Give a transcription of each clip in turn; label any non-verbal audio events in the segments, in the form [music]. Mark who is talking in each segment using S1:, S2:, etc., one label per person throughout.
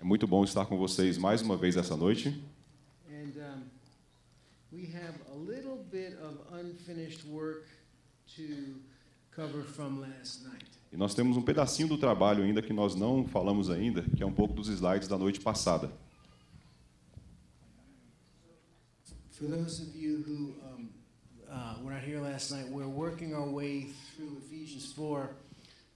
S1: É muito bom estar com vocês mais uma vez essa noite.
S2: And we have a little bit of unfinished work to cover from last night.
S1: E nós temos um pedacinho do trabalho ainda que nós não falamos ainda, que é um pouco dos slides da noite passada.
S2: For those of you who um, uh, were not here last night, we're working our way through Ephesians 4, verses 1 through 3.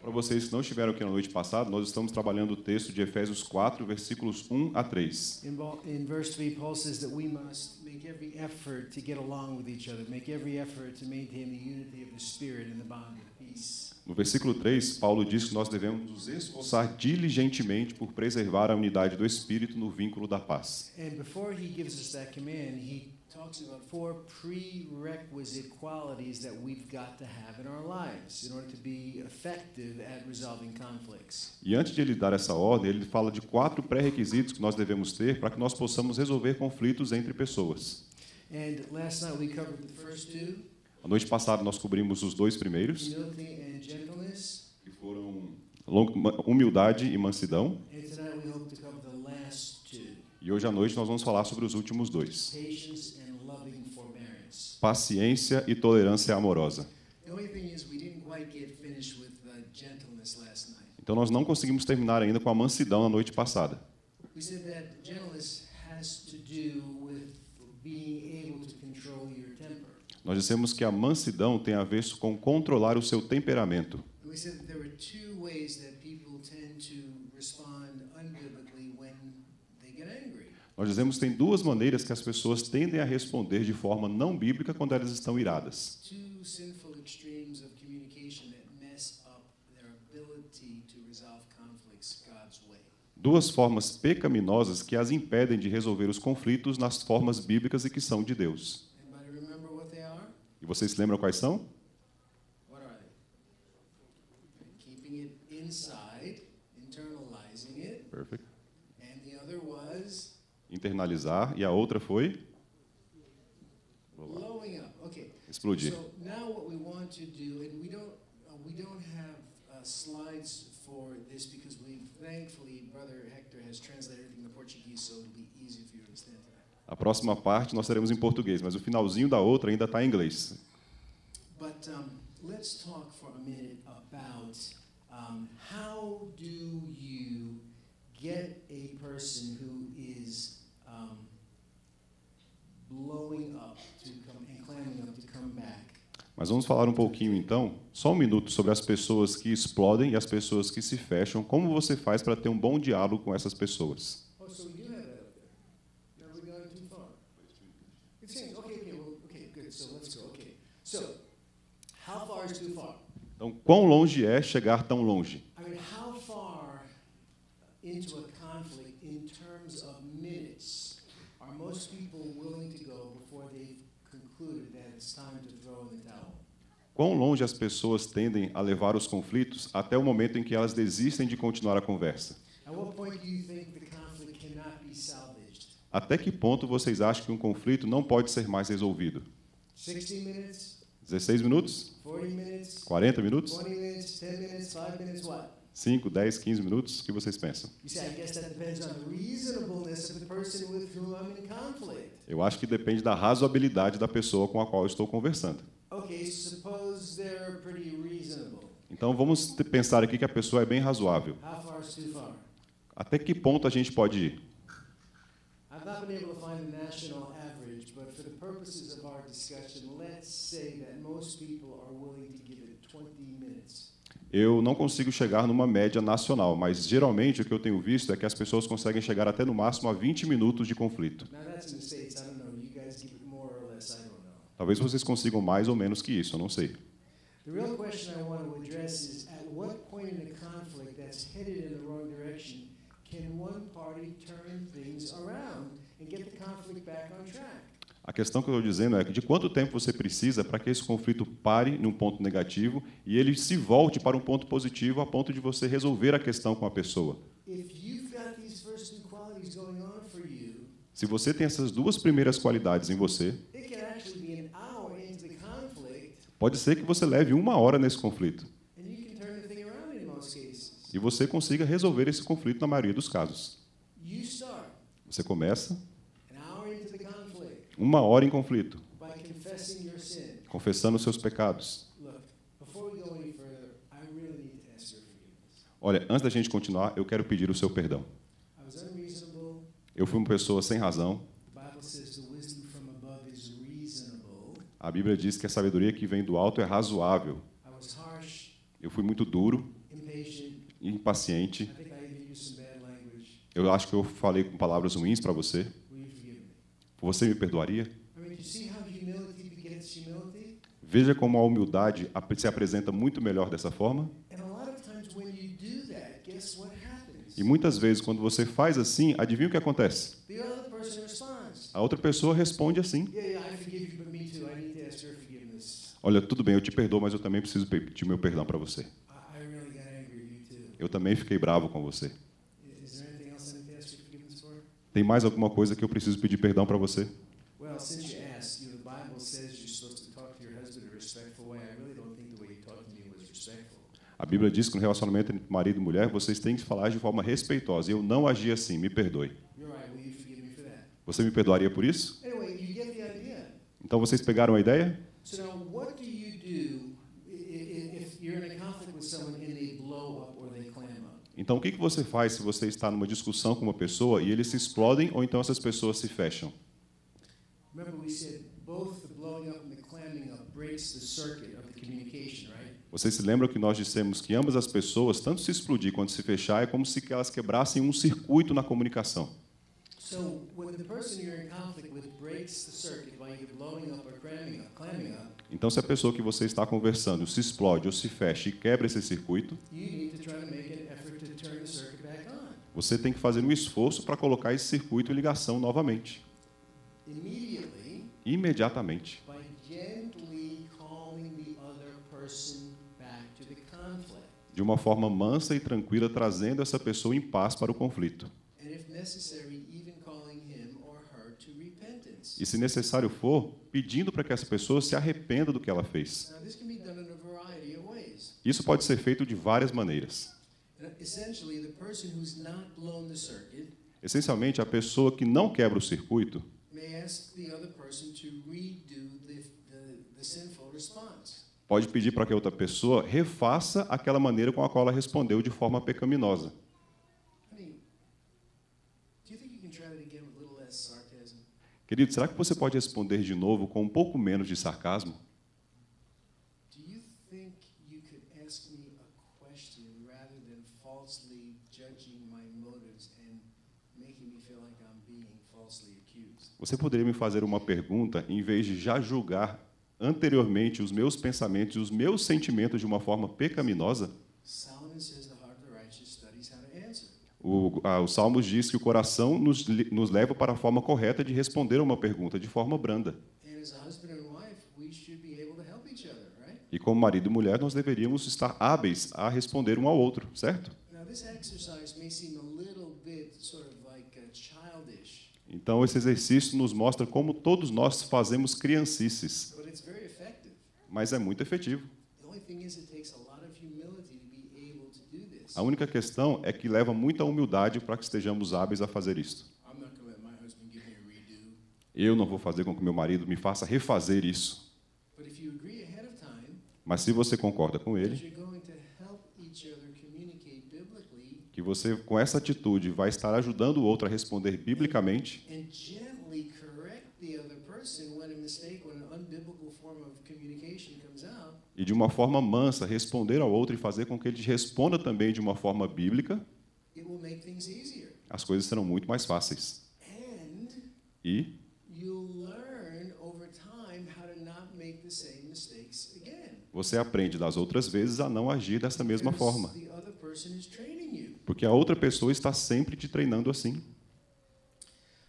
S1: Para vocês que não estiveram aqui na noite passada, nós estamos trabalhando o texto de Efésios 4, versículos 1 a 3.
S2: In, verse 3, Paul says that we must make every effort to get along with each other, make every effort to maintain the unity of the Spirit and the bond of peace.
S1: No versículo 3, Paulo diz que nós devemos nos esforçar diligentemente por preservar a unidade do Espírito no vínculo da paz.
S2: And before he gives us that command, he talks about four prerequisite qualities that we've got to have in our lives in order to be effective at resolving conflicts.
S1: E antes de ele dar essa ordem, ele fala de quatro pré-requisitos que nós devemos ter para que nós possamos resolver conflitos entre pessoas.
S2: And last night we covered the first two
S1: A noite passada nós cobrimos os dois primeiros, que foram humildade e mansidão.
S2: And tonight we hope to cover the last two
S1: E hoje à noite nós vamos falar sobre os últimos dois:
S2: patience and loving forbearance.
S1: Paciência e tolerância amorosa. Então nós não conseguimos terminar ainda com a mansidão na noite passada. Nós dissemos que a mansidão tem a ver com controlar o seu temperamento.
S2: We said that there were two ways that people tend to respond unbiblically when they get angry.
S1: Nós dizemos que tem duas maneiras que as pessoas tendem a responder de forma não bíblica quando elas estão iradas. Duas formas pecaminosas que as impedem de resolver os conflitos nas formas bíblicas e que são de Deus. E vocês se lembram quais são?
S2: Keeping it inside, internalizing it,
S1: Perfect.
S2: and the other was
S1: Internalizar e a outra foi explodir.
S2: So now what we want to do, and we don't, uh, we don't have uh, slides for this because we, thankfully, Brother Hector has translated everything Portuguese, so it'll be easy for you to understand.
S1: A próxima parte nós teremos em português, mas o finalzinho da outra ainda está em inglês.
S2: But um, let's talk for a minute about um, how do you get a person who is blowing up to come and clamming up to come back.
S1: Mas vamos falar um pouquinho então, só um minuto, sobre as pessoas que explodem e as pessoas que se fecham. Como você faz para ter um bom diálogo com essas pessoas?
S2: Oh?
S1: Então, quão longe é chegar tão longe?
S2: I mean, how far into a conflict in terms of minutes are most people willing to go before they've concluded that it's time to throw in the towel?
S1: Quão longe as pessoas tendem a levar os conflitos até o momento em que elas desistem de continuar a conversa? Até que ponto vocês acham que um conflito não pode ser mais resolvido?
S2: 60 minutes?
S1: 16 minutos?
S2: 40 minutes?
S1: 40 minutos?
S2: 20 minutes? 10 minutes? 5 minutes? What?
S1: 5, 10, 15 minutos? O que vocês pensam? Eu acho que depende da razoabilidade da pessoa com a qual estou conversando.
S2: Okay, suppose they're pretty reasonable.
S1: Então vamos pensar aqui que a pessoa é bem razoável. Até que ponto a gente pode ir?
S2: I've not been able to find a national average, but for the purposes of our discussion, let's say that most people are willing to give it 20 minutes.
S1: Eu não consigo chegar numa média nacional, mas geralmente o que eu tenho visto é que as pessoas conseguem chegar até no máximo a 20 minutos de conflito. Talvez vocês consigam mais ou menos que isso, eu não sei.
S2: The real question I want to address is at what point in a conflict that's headed in the wrong direction can one party turn things around and get the conflict back on track?
S1: A questão que eu estou dizendo é de quanto tempo você precisa para que esse conflito pare num ponto negativo e ele se volte para um ponto positivo a ponto de você resolver a questão com a pessoa. Se você tem essas duas primeiras qualidades em você,
S2: it can actually be an hour into the conflict
S1: pode ser que você leve uma hora nesse conflito. e você consiga resolver esse conflito na maioria dos casos. Você começa uma hora em conflito, confessando os seus pecados. Olha, antes da gente continuar, eu quero pedir o seu perdão. Eu fui uma pessoa sem razão. A Bíblia diz que a sabedoria que vem do alto é razoável. Eu fui muito duro, impaciente. Eu acho que eu falei com palavras ruins para você. Você me perdoaria? Veja como a humildade se apresenta muito melhor dessa forma. E muitas vezes, quando você faz assim, adivinha o que acontece? A outra pessoa responde assim:
S2: Yeah, yeah, I forgive you, but me too. I need to ask your forgiveness.
S1: Olha, tudo bem, eu te perdoo, mas eu também preciso pedir meu perdão para você. Eu também fiquei bravo com você. Tem mais alguma coisa que eu preciso pedir perdão para você?
S2: A
S1: Bíblia diz que no relacionamento entre marido e mulher, vocês têm que falar de forma respeitosa. Eu não agi assim, me perdoe. Você me perdoaria por isso? Então vocês pegaram a ideia?
S2: So now, what do you do i- i- if you're in a conflict with someone and they blow up or they clam up?
S1: Então o que você faz se você está numa discussão com uma pessoa e eles se explodem ou então essas pessoas se fecham? Vocês se lembram que nós dissemos que ambas as pessoas, tanto se explodir quanto se fechar, é como se elas quebrassem um circuito na comunicação. Então, se a pessoa que você está conversando se explode ou se fecha e quebra esse circuito,
S2: you need to try to make an effort to turn the circuit back on.
S1: Você tem que fazer um esforço para colocar esse circuito em ligação novamente, imediatamente, de uma forma mansa e tranquila, trazendo essa pessoa em paz para o conflito. E, se necessário for, pedindo para que essa pessoa se arrependa do que ela fez. Isso pode ser feito de várias maneiras. Essencialmente, a pessoa que não quebra o circuito pode pedir para que a outra pessoa refaça aquela maneira com a qual ela respondeu de forma pecaminosa. Querido, será que você pode responder de novo com um pouco menos de sarcasmo?
S2: Do you think you could ask me a question rather than falsely judging my motives and making me feel like I'm being falsely accused?
S1: Você poderia me fazer uma pergunta em vez de já julgar anteriormente os meus pensamentos e os meus sentimentos de uma forma pecaminosa? O, ah, o Salmos diz que o coração nos, nos leva para a forma correta de responder a uma pergunta, de forma branda. E como marido e mulher, nós deveríamos estar hábeis a responder um ao outro, certo?
S2: Now, a little bit sort of like uh, childish,
S1: Então, esse exercício nos mostra como todos nós fazemos criancices, mas é muito efetivo.
S2: A
S1: única questão é que leva muita humildade para que estejamos hábeis a fazer isto.
S2: Redo.
S1: Eu não vou fazer com que meu marido me faça refazer isso. Mas se você concorda com ele,
S2: you're going to help each other communicate biblically
S1: que você com essa atitude vai estar ajudando o outro a responder biblicamente? E de uma forma mansa responder ao outro e fazer com que ele responda também de uma forma bíblica, as coisas serão muito mais fáceis. E? você aprende das outras vezes a não agir dessa mesma forma, porque a outra pessoa está sempre te treinando assim.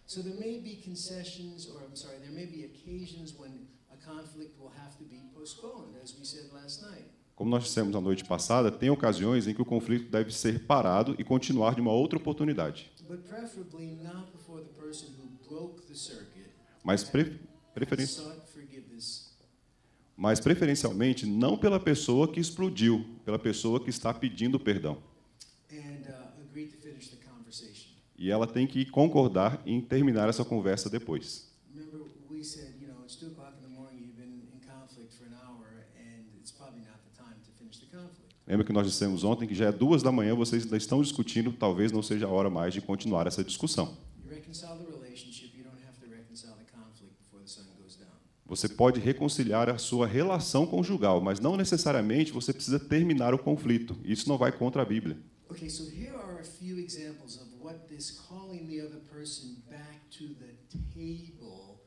S2: So there may be concessions, or I'm sorry, there may be occasions when a conflict will have to be postponed, as we said last night.
S1: Como nós dissemos na noite passada, tem ocasiões em que o conflito deve ser parado e continuar de uma outra oportunidade.
S2: But preferably not before the person who broke the circuit
S1: Mas, pre preferen mas preferencialmente não pela pessoa que explodiu, pela pessoa que está pedindo perdão. E ela tem que concordar em terminar essa conversa depois. Lembra que nós dissemos ontem que já é duas da manhã, vocês ainda estão discutindo, talvez não seja a hora mais de continuar essa discussão. Você pode reconciliar a sua relação conjugal, mas não necessariamente você precisa terminar o conflito. Isso não vai contra a Bíblia.
S2: Okay, so here are a few examples of what this calling the other person back to the table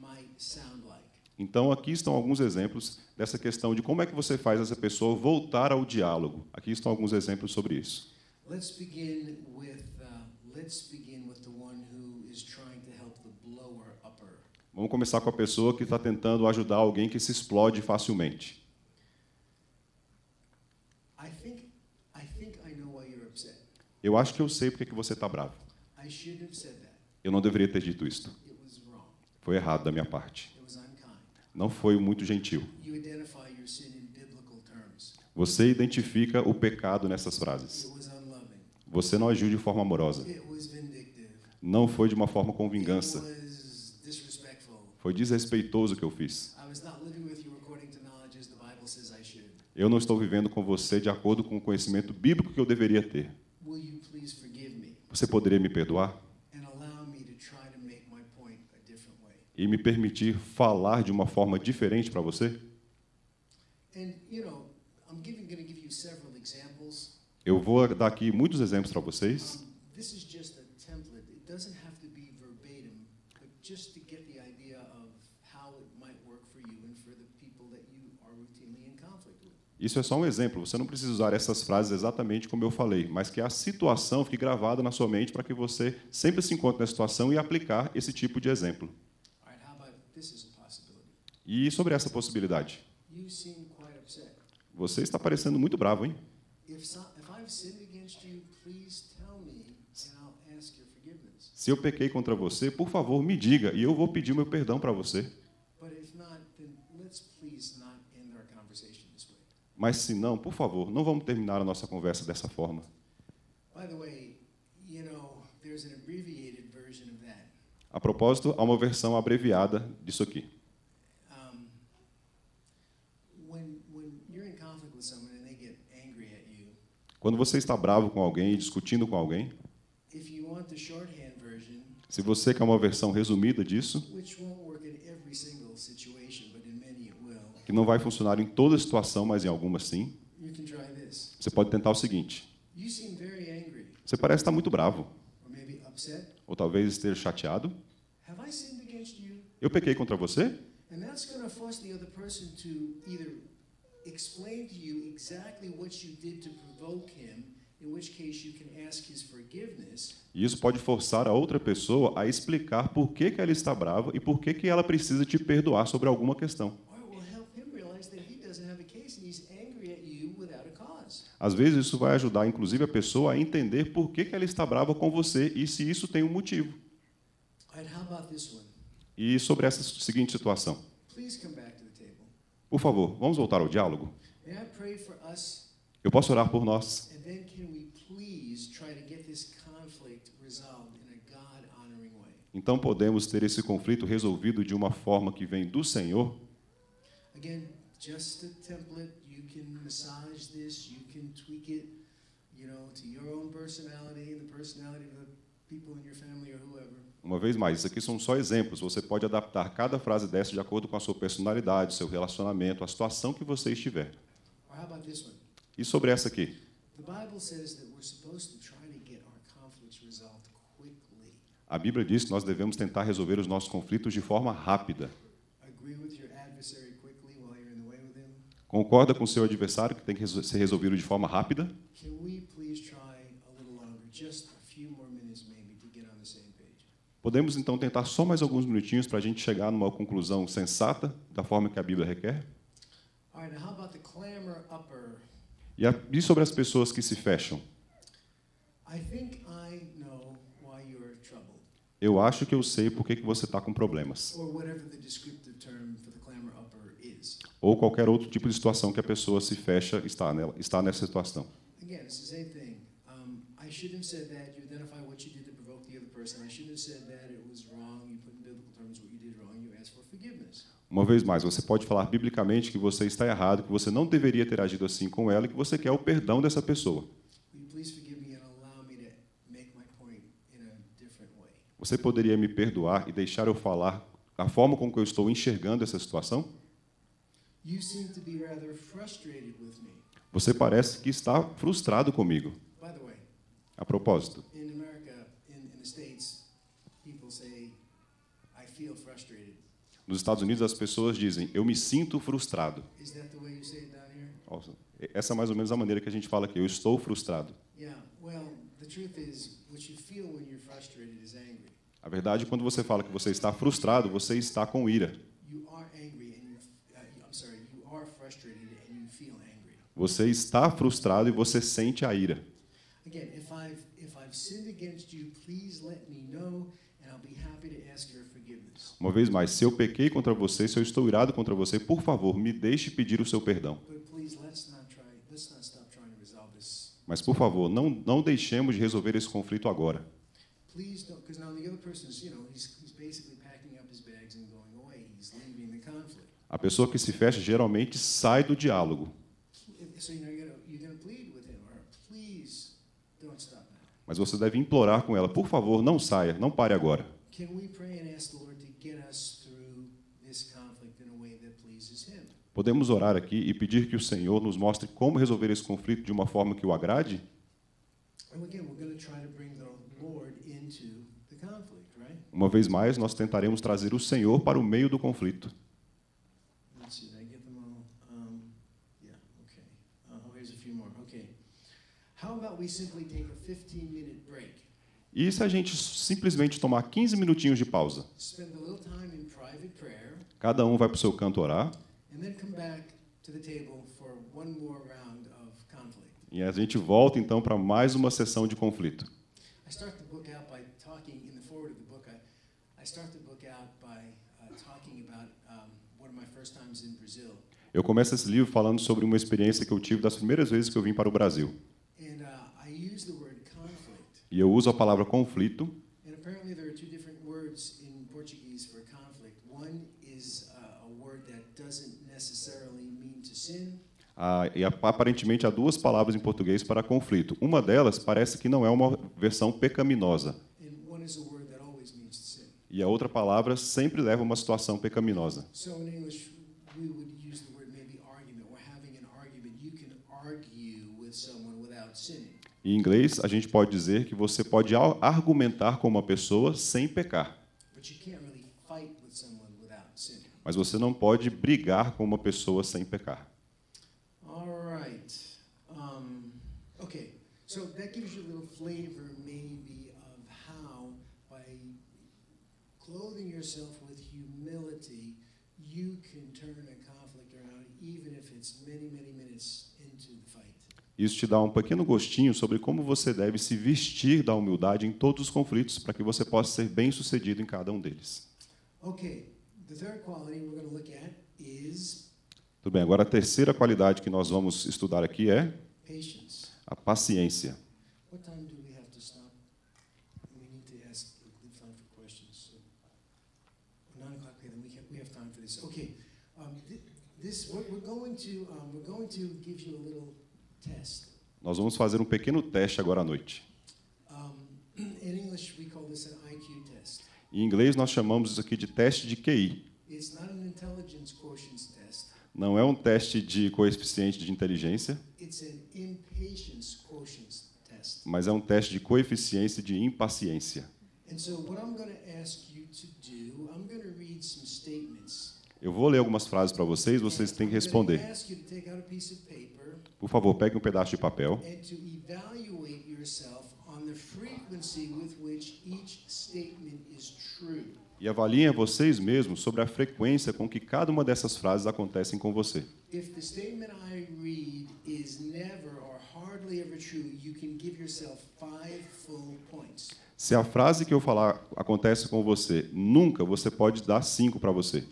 S2: might sound like.
S1: Então, aqui estão alguns exemplos dessa questão de como é que você faz essa pessoa voltar ao diálogo. Aqui estão alguns exemplos sobre isso.
S2: Let's begin with uh, let's begin with the one who is trying to help the blower upper.
S1: Vamos começar com a pessoa que está tentando ajudar alguém que se explode facilmente.
S2: I think I think I know why you're upset.
S1: Eu acho que eu sei porque que você está bravo. Eu não deveria ter dito isto. Foi errado da minha parte. Não foi muito gentil. Você identifica o pecado nessas frases. Você não agiu de forma amorosa. Não foi de uma forma com vingança. Foi desrespeitoso o que eu fiz. Eu não estou vivendo com você de acordo com o conhecimento bíblico que eu deveria ter.
S2: Will you please forgive me
S1: Você poderia me perdoar
S2: and allow me to try to make my point a different way?
S1: e me permitir falar de uma forma diferente para você? Eu vou dar aqui muitos exemplos para vocês.
S2: Um, this is just a template. It doesn't have to be verbatim, but just to get the idea of how it might work for you and for the people that you are routinely in conflict with.
S1: Isso é só um exemplo. Você não precisa usar essas frases exatamente como eu falei, mas que a situação fique gravada na sua mente para que você sempre se encontre na situação e aplicar esse tipo de exemplo. E sobre essa possibilidade? Você está parecendo muito bravo, hein? Se eu pequei contra você, por favor, me diga e eu vou pedir meu perdão para você.
S2: But if not, then let's please not end our conversation this way.
S1: Mas se não, por favor, não vamos terminar a nossa conversa dessa forma.
S2: By the way, you know, there's an abbreviated version of that.
S1: A propósito, há uma versão abreviada disso aqui. Quando você está bravo com alguém e discutindo com alguém, se você quer uma versão resumida disso,
S2: which won't work in every single situation, but in many it will,
S1: que não vai funcionar em toda situação, mas em algumas sim, você pode tentar o seguinte: você parece estar muito bravo, ou talvez esteja chateado. Eu pequei contra você?
S2: And that's going to force the other person to either explain to you exactly what you did to provoke him, in which case you can ask his forgiveness,
S1: E isso pode forçar a outra pessoa a explicar por que, que ela está brava e por que, que ela precisa te perdoar sobre alguma questão.
S2: or it will help him realize that he doesn't have a case and he's angry at you without a cause.
S1: Às vezes isso vai ajudar, inclusive, a pessoa a entender por que, que ela está brava com você e se isso tem um motivo. E sobre essa seguinte situação. Por favor, vamos voltar ao diálogo? Eu posso orar por nós? Então podemos ter esse conflito resolvido de uma forma que vem do Senhor?
S2: Again, just a template. You can massage this, you can tweak it, you know, to your own personality and the personality of the people in your family or whoever.
S1: Uma vez mais, isso aqui são só exemplos. Você pode adaptar cada frase dessa de acordo com a sua personalidade, seu relacionamento, a situação que você estiver. E sobre essa aqui?
S2: The Bible says that we're supposed to try to get our conflicts resolved quickly.
S1: A Bíblia diz que nós devemos tentar resolver os nossos conflitos de forma rápida.
S2: Agree with your adversary quickly while you're in the way with him.
S1: Concorda com o seu adversário que tem que ser resolvido de forma rápida? Podemos então tentar só mais alguns minutinhos para a gente chegar numa conclusão sensata da forma que a Bíblia requer? E, a, e sobre as pessoas que se fecham? Eu acho que eu sei por que que você está com problemas. Ou qualquer outro tipo de situação que a pessoa se fecha está, nela, está nessa situação.
S2: Again, it's the same thing. Um, I I shouldn't have said that. You identify what you did to provoke the other person. I shouldn't have said that. It was wrong. You put in biblical terms what you did wrong. You ask for forgiveness.
S1: Uma vez mais, você pode falar biblicamente que você está errado, que você não deveria ter agido assim com ela e que você quer o perdão dessa pessoa. Você poderia me perdoar e deixar eu falar a forma com que eu estou enxergando essa situação? Você parece que está frustrado comigo. A propósito,
S2: in America, in, in the States, people say, I feel frustrated.
S1: nos Estados Unidos as pessoas dizem: "Eu me sinto frustrado". Essa é mais ou menos a maneira que a gente fala aqui. Eu estou frustrado.
S2: Yeah, well, the truth is, what you feel when you're frustrated is angry.
S1: A verdade, quando você fala que você está frustrado, você está com ira.
S2: You are angry and you, uh, you- I'm sorry, you are frustrated and you feel angry.
S1: Você está frustrado e você sente a ira.
S2: Again, if I've, if I've sinned against you, please let me know and I'll be happy to ask your forgiveness.
S1: Uma vez mais, se eu pequei contra você, se eu estou irado contra você, por favor, me deixe pedir o seu perdão.
S2: But please, let's not try, let's not stop trying to resolve this.
S1: Mas, por favor, não, não deixemos de resolver esse conflito agora.
S2: Please don't, because now the other person's, you know, he's, he's basically packing up his bags and going away. He's leaving the conflict.
S1: A pessoa que se fecha geralmente sai do diálogo.
S2: So, you know, you're gonna, you're gonna plead with him, or please don't stop now.
S1: Mas você deve implorar com ela: por favor, não saia, não pare agora. Podemos orar aqui e pedir que o Senhor nos mostre como resolver esse conflito de uma forma que o agrade? Uma vez mais, nós tentaremos trazer o Senhor para o meio do conflito.
S2: Let's see, did I get them all? Um, yeah, okay. Uh, oh, here's a few more. Okay. How about we simply take a 15 minute break?
S1: E se a gente simplesmente tomar 15 minutinhos de pausa? Cada um vai para o seu canto orar
S2: and then come back to the table for one more round of conflict.
S1: e a gente volta então para mais uma sessão de conflito.
S2: I start the book out by talking, in the forward of the book, I, I start the book out by talking about one of my first times in Brazil.
S1: Eu começo esse livro falando sobre uma experiência que eu tive das primeiras vezes que eu vim para o Brasil.
S2: And uh, I use the word conflict.
S1: E eu uso a palavra conflito,
S2: uh,
S1: ah, e aparentemente há duas palavras em português para conflito. Uma delas parece que não é uma versão pecaminosa, e a outra palavra sempre leva a uma situação pecaminosa.
S2: So in English, we would use the word maybe argument. We're having an argument. You can argue with someone without sinning.
S1: Em inglês, a gente pode dizer que você pode ar- argumentar com uma pessoa sem pecar, mas você não pode brigar com uma pessoa sem pecar.
S2: All right. Okay. So that gives you a little flavor, maybe, of how, by clothing yourself with humility, you can turn a conflict around, even if it's many, many minutes into the fight.
S1: Isso te dá um pequeno gostinho sobre como você deve se vestir da humildade em todos os conflitos para que você possa ser bem-sucedido em cada um deles.
S2: Okay. The third quality we're going to look at is
S1: Tudo bem, agora a terceira qualidade que nós vamos estudar aqui é
S2: patience.
S1: a paciência.
S2: What time do we have to stop? We need to ask, leave time for questions. So, nine o'clock. Okay, then we have, we have time for this. Okay, um, thi- this we're, we're going to um, we're going to give you a little.
S1: Nós vamos fazer um pequeno teste agora à noite. [clears throat]
S2: In English, we call this an IQ test.
S1: Em inglês, nós chamamos isso aqui de teste de QI. Não é um teste de coeficiente de inteligência,
S2: It's an impatience quotient test.
S1: mas é um teste de coeficiência de impaciência. Eu vou ler algumas frases para vocês, vocês têm que responder. Por favor, pegue um pedaço de papel e avaliem vocês mesmos sobre a frequência com que cada uma dessas frases acontecem com você. Se a frase que eu falar acontece com você nunca, você pode dar cinco para você.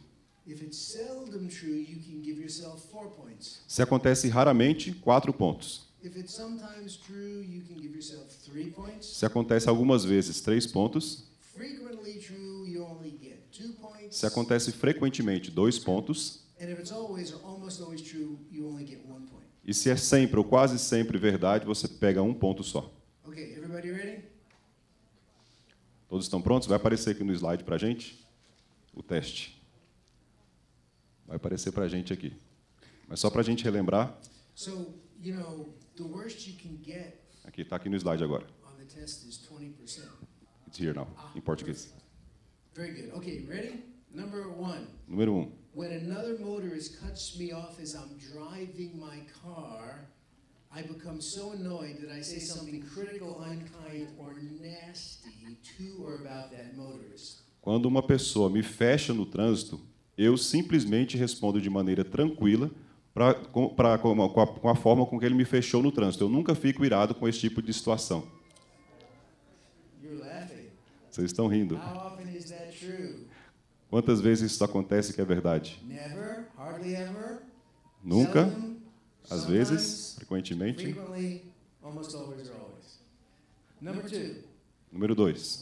S2: If it's seldom true, you can give yourself four points.
S1: Se acontece raramente, quatro pontos. Se acontece algumas vezes, três pontos. Se acontece frequentemente, dois pontos. E se é sempre ou quase sempre verdade, você pega um ponto só. Todos estão prontos? Vai aparecer aqui no slide para a gente o teste. Vai aparecer para a gente aqui. Mas só para a gente relembrar,
S2: So, you know, the worst you can get
S1: aqui está aqui no slide agora.
S2: on the test is 20%.
S1: It's here now, em português.
S2: Very good. Okay, ready? Number one.
S1: Número um.
S2: When another motorist cuts me off as I'm driving my car, I become so annoyed that I say something critical, unkind, or nasty to or about that motorist.
S1: Quando uma pessoa me fecha no trânsito, eu simplesmente respondo de maneira tranquila pra, com, pra, com, a, com a forma com que ele me fechou no trânsito. Eu nunca fico irado com esse tipo de situação. Vocês estão rindo. Quantas vezes isso acontece que é verdade?
S2: Never, hardly ever,
S1: Nunca,
S2: seldom,
S1: às vezes, frequentemente.
S2: Almost always or always. Number two.
S1: Número
S2: 2.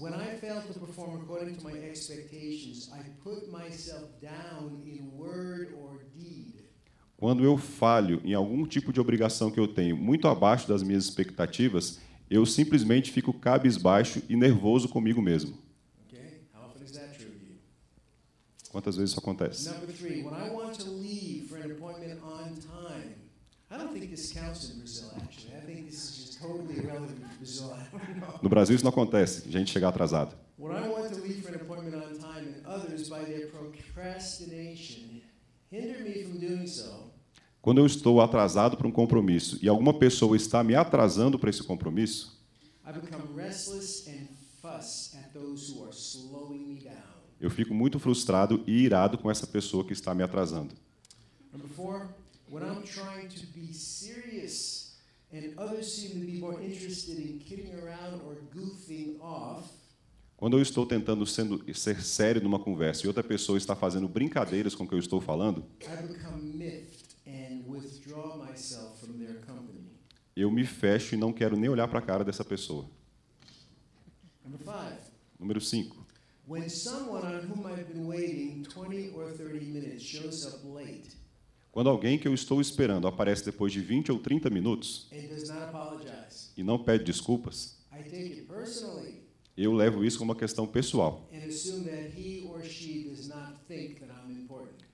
S1: Quando eu falho em algum tipo de obrigação que eu tenho muito abaixo das minhas expectativas, eu simplesmente fico cabisbaixo e nervoso comigo mesmo. Quantas vezes isso acontece?
S2: Number three, when I want to leave for an appointment on time. I don't think this counts in Brazil, actually. I think this is just totally irrelevant to Brazil. [laughs] I don't know.
S1: No Brasil isso não acontece, gente chegar atrasado.
S2: When I want to leave for an appointment on time and others, by their procrastination,
S1: Quando eu estou atrasado para um compromisso e alguma pessoa está me atrasando para esse compromisso, eu fico muito frustrado e irado com essa pessoa que está me atrasando.
S2: Number four, when I'm trying to be serious and others seem to be more interested in kidding around or goofing off,
S1: Quando eu estou tentando sendo, ser sério numa conversa e outra pessoa está fazendo brincadeiras com o que eu estou falando, eu me fecho e não quero nem olhar para a cara dessa pessoa. Número 5.
S2: when someone on whom I've been waiting 20 or 30 minutes shows up late
S1: Quando alguém que eu estou esperando aparece depois de 20 ou 30 minutos e não pede desculpas,
S2: I take it personally
S1: eu levo isso como uma questão pessoal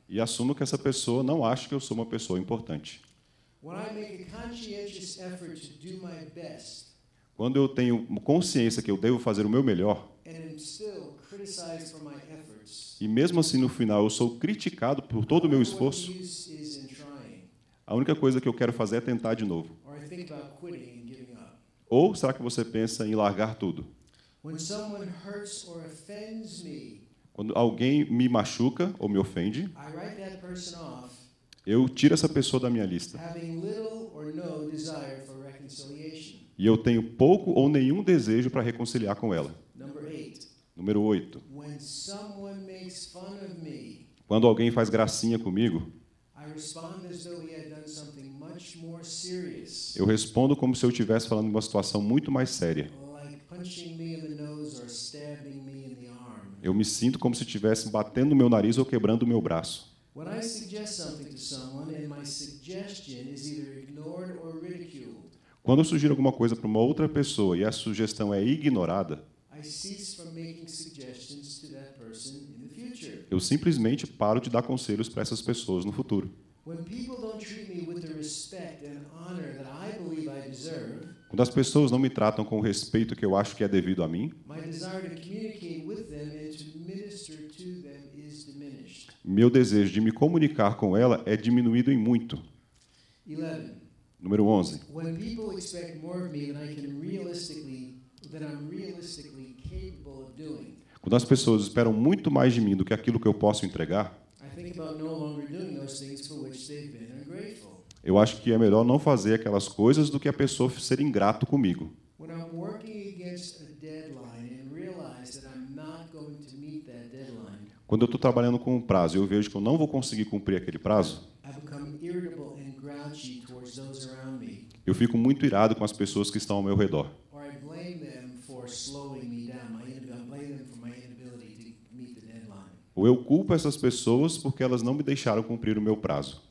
S1: e assumo que essa pessoa não acha que eu sou uma pessoa importante. Quando eu tenho consciência que eu devo fazer o meu melhor e mesmo assim no final eu sou criticado por todo o meu esforço, a única coisa que eu quero fazer é tentar de novo. Ou será que você pensa em largar tudo?
S2: When someone hurts or offends me,
S1: Quando alguém me machuca ou me ofende,
S2: I write that person off,
S1: eu tiro essa pessoa da minha lista.
S2: having little or no desire for reconciliation.
S1: E eu tenho pouco ou nenhum desejo para reconciliar com ela.
S2: Number eight,
S1: Número 8.
S2: when someone makes fun of me,
S1: Quando alguém faz gracinha comigo,
S2: I respond as though he had done something much more serious,
S1: eu respondo como se eu estivesse falando de uma situação muito mais séria. Eu me sinto como se estivesse batendo no meu nariz ou quebrando o meu braço. Quando eu sugiro alguma coisa para uma outra pessoa e a sugestão é ignorada, eu simplesmente paro de dar conselhos para essas pessoas no futuro. Quando as pessoas não me tratam com o respeito que eu acho que é devido a mim,
S2: my desire to communicate with them and to minister to them is diminished.
S1: Meu desejo de me comunicar com ela é diminuído em muito.
S2: 11.
S1: Número 11.
S2: When people expect more of me than I can realistically, than I'm realistically capable of doing,
S1: Quando as pessoas esperam muito mais de mim do que aquilo que eu posso entregar, eu acho que é melhor não fazer aquelas coisas do que a pessoa ser ingrato comigo.
S2: When I'm working against a deadline and realize that I'm not going to meet that deadline,
S1: Quando eu estou trabalhando com um prazo e eu vejo que eu não vou conseguir cumprir aquele prazo. Eu fico muito irado com as pessoas que estão ao meu redor. Ou eu culpo essas pessoas porque elas não me deixaram cumprir o meu prazo.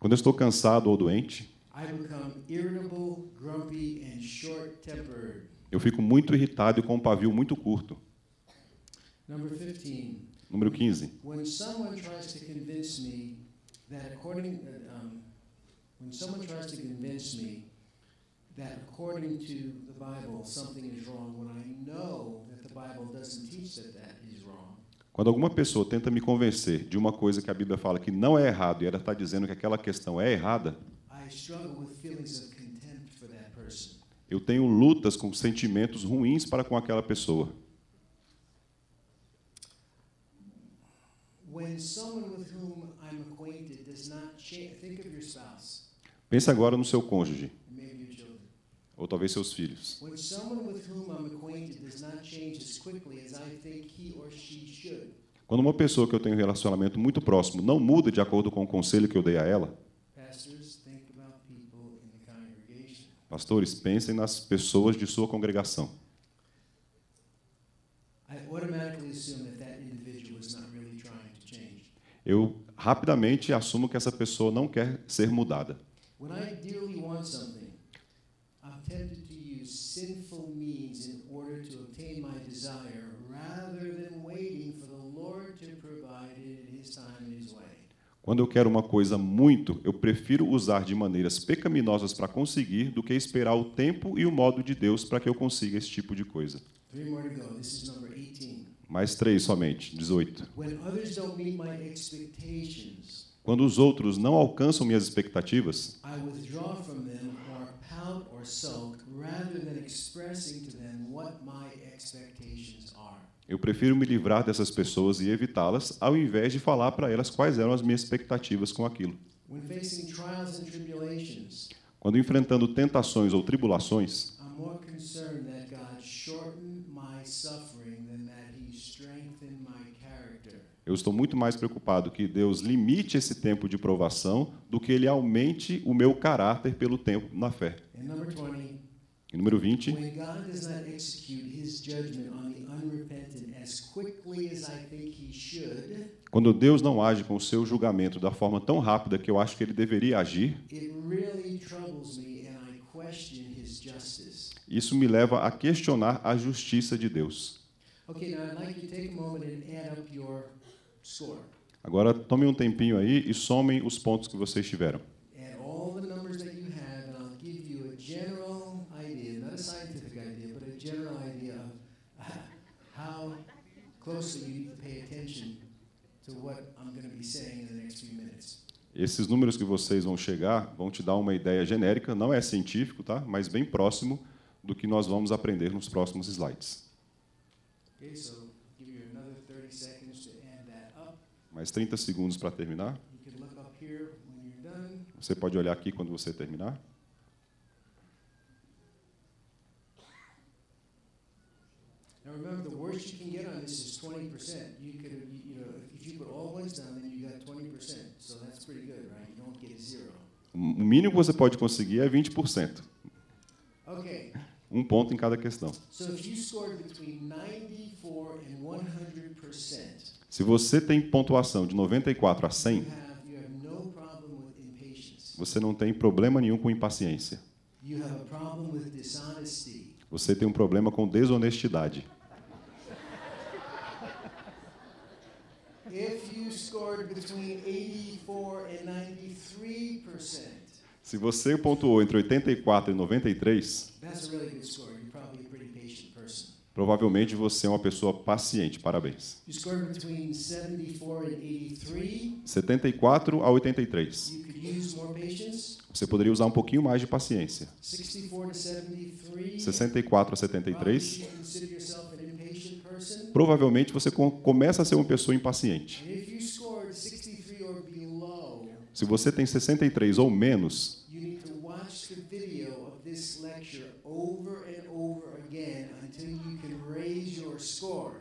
S1: Quando eu estou cansado ou doente, eu fico muito irritado e com um pavio muito curto.
S2: Number 15.
S1: Número 15.
S2: When someone tries to convince me that according, uh, um, when someone tries to convince me that according to the Bible something is wrong, when I know that the Bible doesn't teach that that is wrong,
S1: Quando alguma pessoa tenta me convencer de uma coisa que a Bíblia fala que não é errado e ela está dizendo que aquela questão é errada, eu tenho lutas com sentimentos ruins para com aquela pessoa.
S2: When someone with whom I'm acquainted does not change, think of your spouse,
S1: Pense agora no seu cônjuge, ou talvez seus filhos. Quando uma pessoa que eu tenho um relacionamento muito próximo não muda de acordo com o conselho que eu dei a ela, pastores, pensem nas pessoas de sua congregação.
S2: I automatically assume that that individual is not really trying to change.
S1: Eu rapidamente assumo que essa pessoa não quer ser mudada. Quando eu quero uma coisa muito, eu prefiro usar de maneiras pecaminosas para conseguir do que esperar o tempo e o modo de Deus para que eu consiga esse tipo de coisa.
S2: Three more to go. This is number 18.
S1: Mais três somente, 18.
S2: When others don't meet my expectations,
S1: Quando os outros não alcançam minhas expectativas, eu prefiro me livrar dessas pessoas e evitá-las, ao invés de falar para elas quais eram as minhas expectativas com aquilo. Quando enfrentando tentações ou tribulações,
S2: I'm more concerned that God shorten my suffering than that He strengthen my character.
S1: Eu estou muito mais preocupado que Deus limite esse tempo de provação do que Ele aumente o meu caráter pelo tempo na fé.
S2: And number 20,
S1: E número 20,
S2: when God does not execute His judgment on the unrepentant as quickly as I think He should,
S1: quando Deus não age com o seu julgamento da forma tão rápida que eu acho que Ele deveria agir, isso me leva a questionar a justiça de Deus.
S2: Okay, now I'd like you to take a moment and add up your score.
S1: Agora, tomem um tempinho aí e somem os pontos que vocês tiveram.
S2: Add all the numbers that you have, and I'll give you a general idea, not a scientific idea, but a general idea of [laughs] how closely you need to pay attention to what I'm going to be saying in the next few minutes.
S1: Esses números que vocês vão chegar vão te dar uma ideia genérica, não é científico, tá? mas bem próximo do que nós vamos aprender nos próximos slides.
S2: Okay, so give you another 30 seconds to add that up.
S1: Mais 30 segundos para terminar.
S2: You can look up here when you're done.
S1: Você pode olhar aqui quando você terminar.
S2: Now remember, the worst you can get on this is 20%. You could, you, you know, if you put all ones down, then you got 20%. So that's pretty good, right? You don't get zero.
S1: O mínimo que você pode conseguir é 20%.
S2: Okay,
S1: Um ponto em cada questão.
S2: so if you scored between 94 and 100%,
S1: Se você tem pontuação de 94 a 100,
S2: you have, you have no problem with impatience.
S1: você não tem problema nenhum com impaciência. Você tem um problema com desonestidade.
S2: If you scored between 84 and 93%,
S1: Se você pontuou entre 84 e 93,
S2: that's a really good score. You're probably a pretty patient person.
S1: provavelmente você é uma pessoa paciente. Parabéns.
S2: You scored between 74 and 83,
S1: 74 a 83.
S2: you could use more patience.
S1: Você poderia usar um pouquinho mais de paciência.
S2: 64 to 73,
S1: 64 a
S2: probably
S1: 73.
S2: you consider yourself an impatient person.
S1: Provavelmente você com- começa a ser uma pessoa impaciente.
S2: And if you scored 63 or below,
S1: Se você tem 63 ou menos,
S2: you need to watch the video of this lecture over and over again until you can raise your score.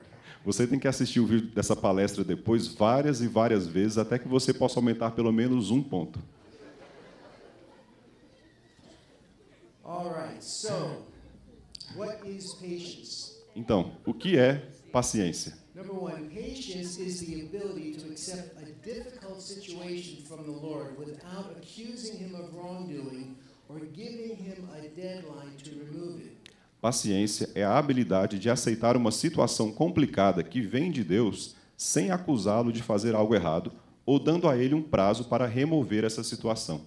S1: você tem que assistir o vídeo dessa palestra depois várias e várias vezes até que você possa aumentar pelo menos um ponto.
S2: Right. So, what is patience?
S1: Então, o que é paciência?
S2: Number one, patience is the ability to accept a difficult situation from the Lord without accusing Him of wrongdoing
S1: Paciência é a habilidade de aceitar uma situação complicada que vem de Deus sem acusá-lo de fazer algo errado ou dando a ele um prazo para remover essa situação.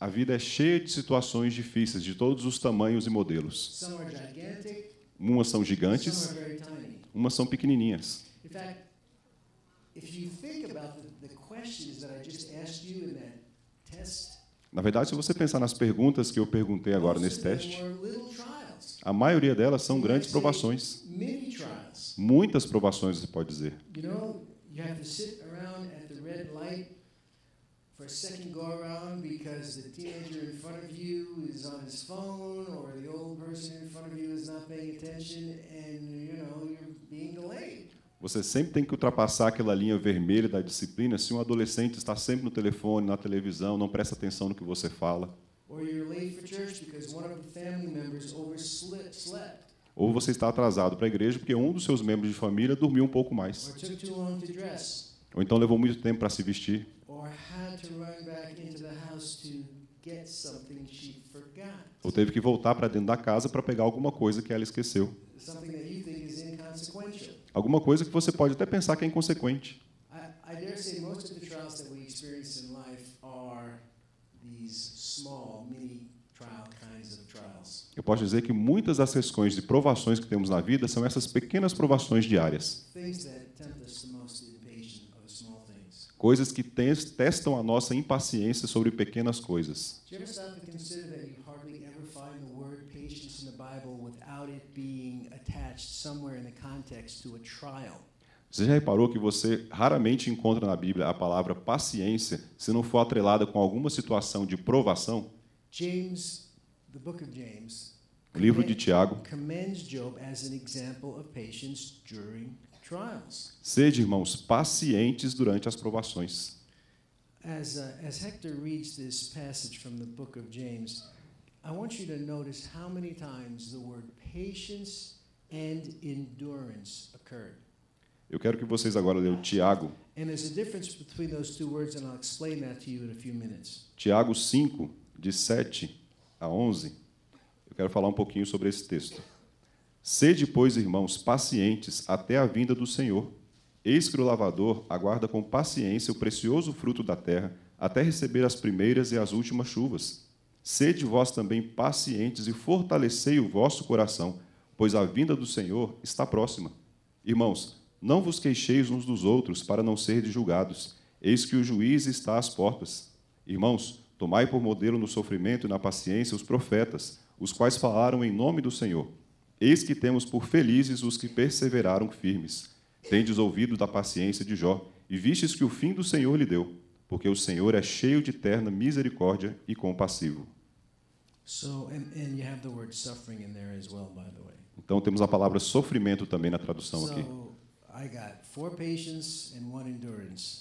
S1: A vida é cheia de situações difíceis de todos os tamanhos e modelos. Umas são gigantes, umas são pequenininhas.
S2: In fact, if you think about the,
S1: Na verdade, se você pensar nas perguntas que eu perguntei agora nesse teste, a maioria delas são grandes provações. Muitas provações, você pode dizer. Você sempre tem que ultrapassar aquela linha vermelha da disciplina se um adolescente está sempre no telefone, na televisão, não presta atenção no que você fala. Ou você está atrasado para a igreja porque um dos seus membros de família dormiu um pouco mais. Ou então levou muito tempo para se vestir. Ou teve que voltar para dentro da casa para pegar alguma coisa que ela esqueceu.
S2: Something that you think is inconsequential.
S1: Alguma coisa que você pode até pensar que é inconsequente.
S2: I, I dare say most of the trials that we experience in life are these small, mini trial kinds of trials.
S1: Eu posso dizer que muitas das questões de provações que temos na vida são essas pequenas provações diárias. Coisas que tes- testam a nossa impaciência sobre pequenas coisas.
S2: Do you ever stop to consider that you hardly ever find the word patience in the Bible without it being attached somewhere in the context to a trial?
S1: Você já reparou que você raramente encontra na Bíblia a palavra paciência se não for atrelada com alguma situação de provação?
S2: James, the book of James,
S1: O livro de Tiago.
S2: commends Job as an example of patience during trials.
S1: Sede, irmãos, pacientes durante as provações.
S2: As, uh, as Hector reads this passage from the book of James, I want you to notice how many times the word patience and endurance occurred.
S1: Eu quero que vocês agora leiam Tiago,
S2: And there's a difference between those two words, and I'll explain that to you in a few minutes.
S1: Tiago 5, de 7 a 11. Eu quero falar um pouquinho sobre esse texto. Sede, pois, irmãos, pacientes até a vinda do Senhor. Eis que o lavador aguarda com paciência o precioso fruto da terra, até receber as primeiras e as últimas chuvas. Sede vós também pacientes e fortalecei o vosso coração, pois a vinda do Senhor está próxima. Irmãos, não vos queixeis uns dos outros, para não serdes julgados. Eis que o juiz está às portas. Irmãos, tomai por modelo no sofrimento e na paciência os profetas, os quais falaram em nome do Senhor. Eis que temos por felizes os que perseveraram firmes. Tendes ouvido da paciência de Jó, e vistes que o fim do Senhor lhe deu, porque o Senhor é cheio de terna misericórdia e compassivo.
S2: So, and, and you have the word suffering in there as well, by the way.
S1: Então temos a palavra sofrimento também na tradução aqui.
S2: So.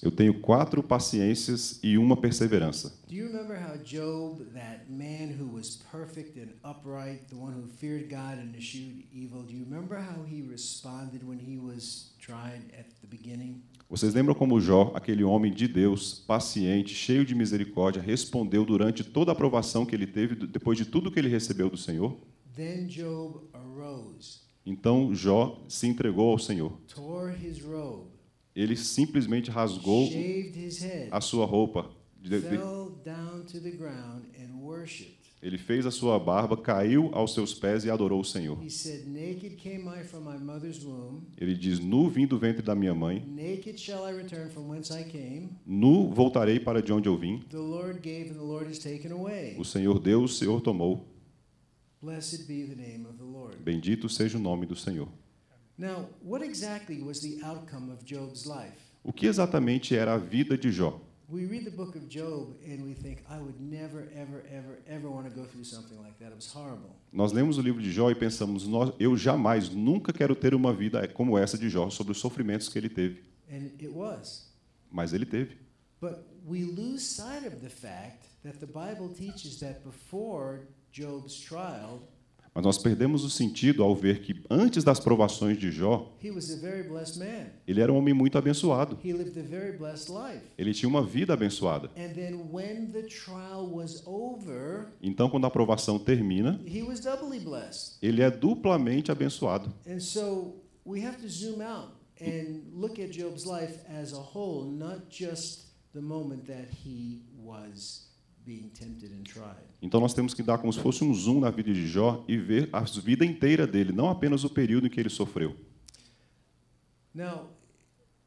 S1: Eu tenho quatro paciências e uma perseverança.
S2: Do you remember how Job, upright, evil,
S1: Vocês lembram como Jó, aquele homem de Deus, paciente, cheio de misericórdia, respondeu durante toda a aprovação que ele teve, depois de tudo que ele recebeu do Senhor?
S2: Then Job arose,
S1: Então Jó se entregou ao Senhor.
S2: tore his robe,
S1: Ele simplesmente rasgou a sua roupa. De- de- Ele fez a sua barba, caiu aos seus pés e adorou o Senhor. Ele diz: Nu vim do ventre da minha mãe, nu voltarei para de onde eu vim. O Senhor deu, o Senhor tomou. Bendito seja o nome do Senhor. O que exatamente era a vida de Jó?
S2: We read the book of Job and we think, I would never, ever, ever, ever want to go through something like that. It was horrible.
S1: Nós lemos o livro de Jó e pensamos: nós, eu jamais, nunca quero ter uma vida como essa de Jó, sobre os sofrimentos que ele teve.
S2: And it was.
S1: Mas ele teve.
S2: But we lose sight of the fact that the Bible teaches that before Job's trial,
S1: Mas nós perdemos o sentido ao ver que antes das provações de Jó, ele era um homem muito abençoado. Ele tinha uma vida abençoada. Então, quando a provação termina, ele é duplamente abençoado.
S2: And so we have to zoom out and look at Job's life as a whole, not just the moment that he was
S1: Então, nós temos que dar como se fosse um zoom na vida de Jó e ver a vida inteira dele, não apenas o período em que ele sofreu.
S2: Now,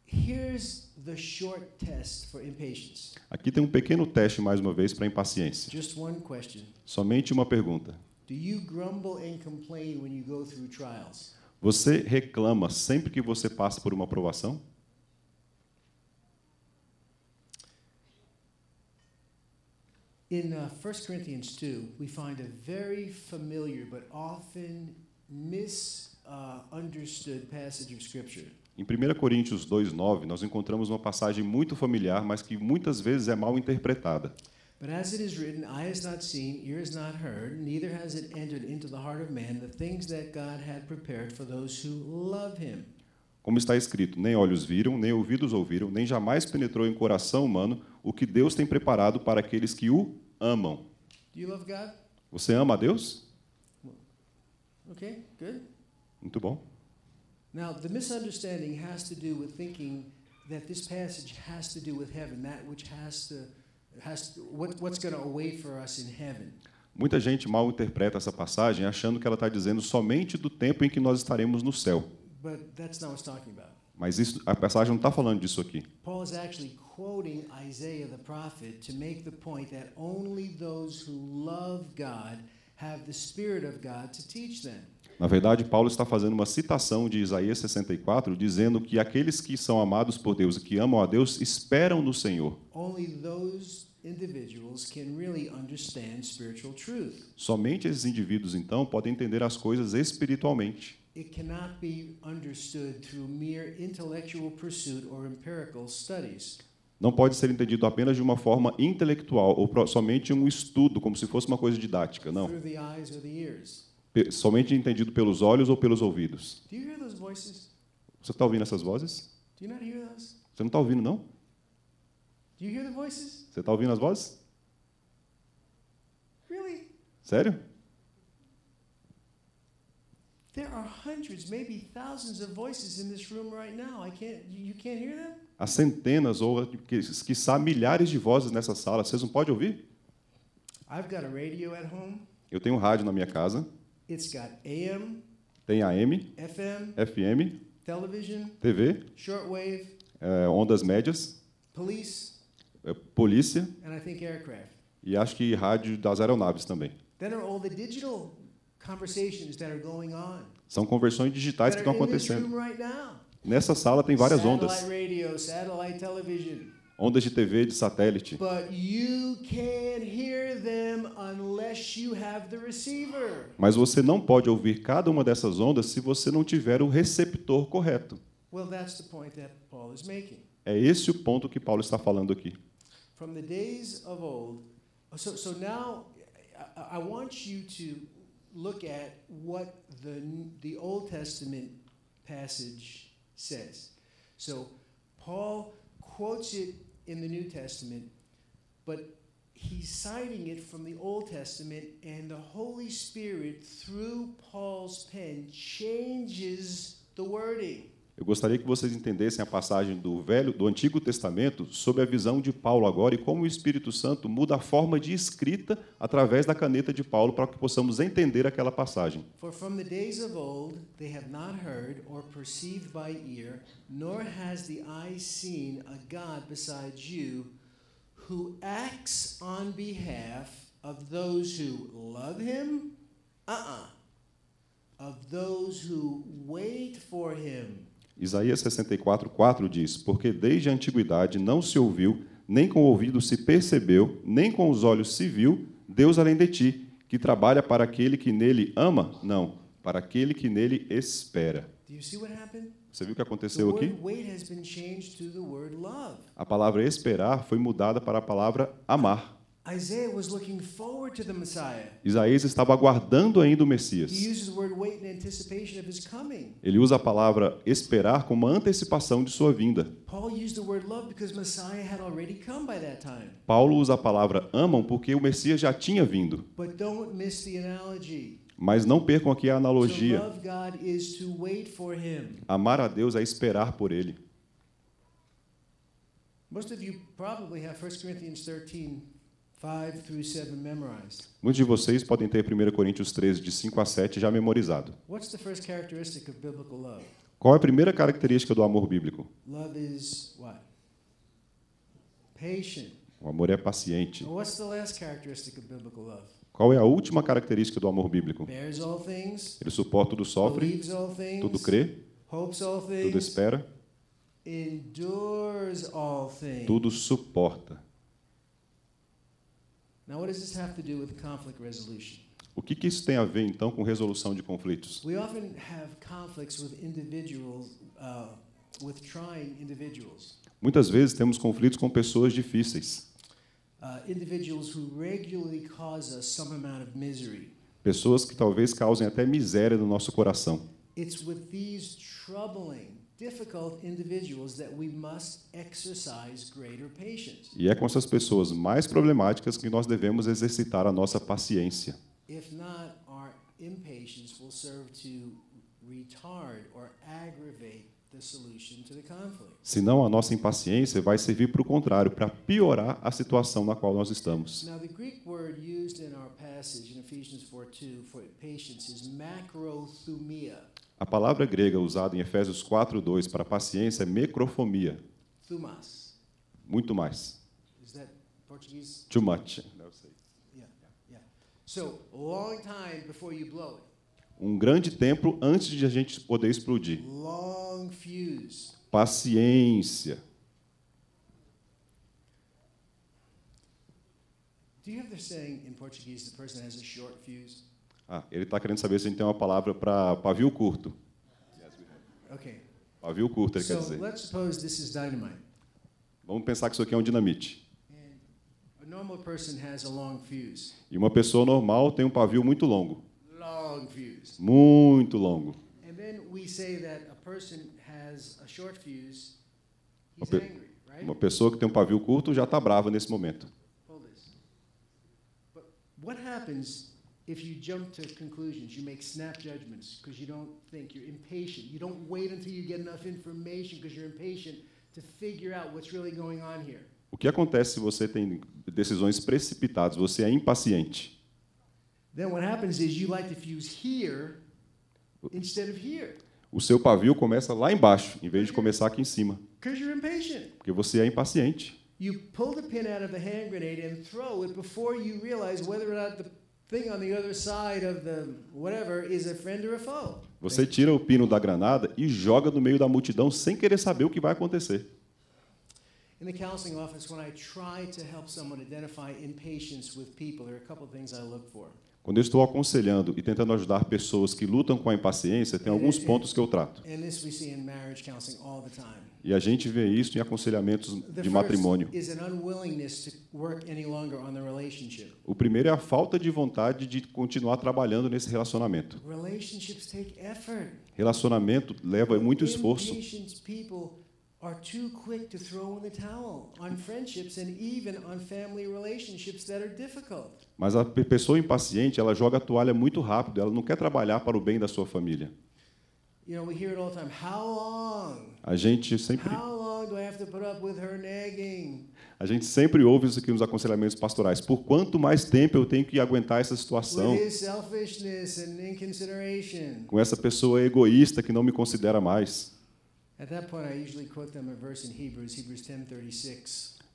S2: here's the short test for impatience.
S1: Aqui tem um pequeno teste, mais uma vez, para a impaciência.
S2: Just one question.
S1: Somente uma pergunta.
S2: Do you grumble and complain when you go through trials?
S1: Você reclama sempre que você passa por uma provação?
S2: In uh, 1 Corinthians 2, we find a very familiar but often misunderstood passage of Scripture.
S1: Em 1 Coríntios 2:9, nós encontramos uma passagem muito familiar, mas que muitas vezes é mal interpretada.
S2: But as it is written, eye has not seen, ear has not heard, neither has it entered into the heart of man the things that God had prepared for those who love him.
S1: Como está escrito: nem olhos viram, nem ouvidos ouviram, nem jamais penetrou em coração humano o que Deus tem preparado para aqueles que o amam.
S2: Do you love God?
S1: Você ama a Deus?
S2: Okay, good.
S1: Muito bom.
S2: Now, the misunderstanding has to do with thinking that this passage has to do with heaven, that which has to, has to, what, what's going to await for us in heaven.
S1: Muita gente mal interpreta essa passagem achando que ela está dizendo somente do tempo em que nós estaremos no céu. Mas isso, a passagem não está falando disso aqui.
S2: Paul is actually quoting Isaiah the prophet to make the point that only those who love God have the Spirit of God to teach them.
S1: Na verdade, Paulo está fazendo uma citação de Isaías 64, dizendo que aqueles que são amados por Deus e que amam a Deus esperam no Senhor.
S2: Only those individuals can really understand spiritual truth.
S1: Somente esses indivíduos, então, podem entender as coisas espiritualmente.
S2: It cannot be understood through mere intellectual pursuit or empirical studies.
S1: Não pode ser entendido apenas de uma forma intelectual ou somente um estudo, como se fosse uma coisa didática. Não. Somente entendido pelos olhos ou pelos ouvidos. Você está ouvindo essas vozes?
S2: Do you not hear those?
S1: Você não está ouvindo, não? Você está ouvindo as vozes? Sério?
S2: There are hundreds, maybe thousands of voices in this room right now. I can't you can't hear them?
S1: Há centenas ou, que- quiçá, milhares de vozes nessa sala. Vocês não podem ouvir?
S2: I've got a radio at home.
S1: Eu tenho um rádio na minha casa.
S2: It's got AM,
S1: Tem AM,
S2: FM,
S1: FM,
S2: television,
S1: TV,
S2: shortwave,
S1: eh, ondas médias,
S2: police,
S1: eh, polícia
S2: and I think aircraft.
S1: e acho que rádio das aeronaves também.
S2: Then are all the digital conversations that are going on.
S1: São conversões digitais que estão acontecendo.
S2: right.
S1: Nessa sala tem várias
S2: satellite
S1: ondas.
S2: radio, satellite television.
S1: Ondas de TV, de satélite.
S2: But you can't hear them unless you have the receiver.
S1: Mas você não pode ouvir cada uma dessas ondas se você não tiver o receptor correto.
S2: Well, that's the point that Paul is making.
S1: É esse o ponto que Paulo está falando aqui.
S2: From the days of old, so, so now I, I want you to look at what the, the Old Testament passage says. So Paul quotes it in the New Testament, but he's citing it from the Old Testament, and the Holy Spirit, through Paul's pen, changes the wording.
S1: Eu gostaria que vocês entendessem a passagem do Velho, do Antigo Testamento, sob a visão de Paulo agora e como o Espírito Santo muda a forma de escrita através da caneta de Paulo para que possamos entender aquela passagem.
S2: For from the days of old they have not heard or perceived by ear, nor has the eye seen a God besides you, who acts on behalf of those who love him? Uh uh Of those who wait for him.
S1: Isaías 64, 4 diz: Porque desde a antiguidade não se ouviu, nem com o ouvido se percebeu, nem com os olhos se viu, Deus além de ti, que trabalha para aquele que nele ama? Não, para aquele que nele espera. Você viu o que aconteceu aqui? A palavra esperar foi mudada para a palavra amar.
S2: Isaiah was looking forward to the Messiah.
S1: Isaías estava aguardando ainda o Messias.
S2: uses the word wait in anticipation of his coming.
S1: Ele usa a palavra esperar como uma antecipação de sua vinda.
S2: Paul used the word love because Messiah had already come by that time.
S1: Paulo usa a palavra amam porque o Messias já tinha vindo. Mas não percam aqui a analogia. Amar a Deus é esperar por Ele.
S2: Most of you probably have 1 Corinthians 13,
S1: Muitos de vocês podem ter 1 Coríntios 13, de 5 a 7, já memorizado.
S2: What's the first characteristic of biblical love?
S1: Qual é a primeira característica do amor bíblico? O amor é paciente.
S2: And what's the last characteristic of biblical love?
S1: Qual é a última característica do amor bíblico? Ele suporta tudo, sofre, tudo crê, tudo espera, tudo suporta.
S2: Now, what does this have to do with conflict resolution?
S1: O que, que isso tem a ver, então, com resolução de conflitos?
S2: We often have conflicts with individuals, with trying individuals,
S1: Muitas vezes temos conflitos com pessoas difíceis,
S2: individuals who regularly cause us some amount of misery.
S1: pessoas que talvez causem até miséria no nosso coração.
S2: It's with these troubling, difficult individuals that we must exercise greater patience.
S1: E é com essas pessoas mais problemáticas que nós devemos exercitar a nossa paciência.
S2: If not, our impatience will serve to retard or aggravate the solution to the conflict.
S1: Senão, a nossa impaciência vai servir para o contrário, para piorar a situação na qual nós estamos.
S2: Now, the Greek word used in our passage in Ephesians 4 2 for patience is macrothumia.
S1: A palavra grega usada em Efésios 4:2 para paciência é microfomia,
S2: Thumas.
S1: muito mais.
S2: Is that Portuguese?
S1: Too much.
S2: Yeah, yeah. So, a long time before you blow it.
S1: Um grande tempo antes de a gente poder explodir.
S2: Long fuse.
S1: Paciência.
S2: Do you have the saying in Portuguese, the person has a short fuse?
S1: Ah, ele está querendo saber se a gente tem uma palavra para pavio curto.
S2: Okay.
S1: Pavio curto, ele quer
S2: So
S1: dizer.
S2: let's suppose this is dynamite.
S1: Vamos pensar que isso aqui é um dinamite.
S2: And a normal person has a long fuse.
S1: E uma pessoa normal tem um pavio muito longo.
S2: Long fuse.
S1: Muito longo.
S2: And then we say that a person has a short fuse, he's
S1: Uma pe-
S2: angry, right?
S1: Uma pessoa que tem um pavio curto já está brava nesse momento.
S2: Hold this. But what happens if you jump to conclusions? You make snap judgments because you don't think, you're impatient. You don't wait until you get enough information because you're impatient to figure out what's really going on here.
S1: O que acontece se você tem decisões precipitadas? Você é impaciente.
S2: Then what happens is you light the fuse here instead of here
S1: O seu pavio começa lá embaixo, em vez de começar aqui em cima,
S2: because you're impatient.
S1: porque você é impaciente.
S2: You pull the pin out of the hand grenade and throw it before you realize whether or not the thing on the other side of the whatever is a friend or a foe.
S1: Você tira o pino da granada e joga no meio da multidão sem querer saber o que vai acontecer.
S2: In the counseling office, when I try to help someone identify impatience with people, there are a couple of things I look for.
S1: Quando eu estou aconselhando e tentando ajudar pessoas que lutam com a impaciência, tem alguns pontos que eu trato. E a gente vê isso em aconselhamentos de matrimônio. O primeiro é a falta de vontade de continuar trabalhando nesse relacionamento. Relacionamento leva muito esforço.
S2: Are too quick to throw in the towel on friendships and even on family relationships that are difficult.
S1: Mas a pe- pessoa impaciente, ela joga a toalha muito rápido, ela não quer trabalhar para o bem da sua família.
S2: You know, we hear it all the time. How long?
S1: A gente sempre,
S2: How long do I have to put up with her nagging?
S1: a gente sempre ouve isso aqui nos aconselhamentos pastorais. Por quanto mais tempo eu tenho que aguentar essa situação com essa pessoa egoísta que não me considera mais?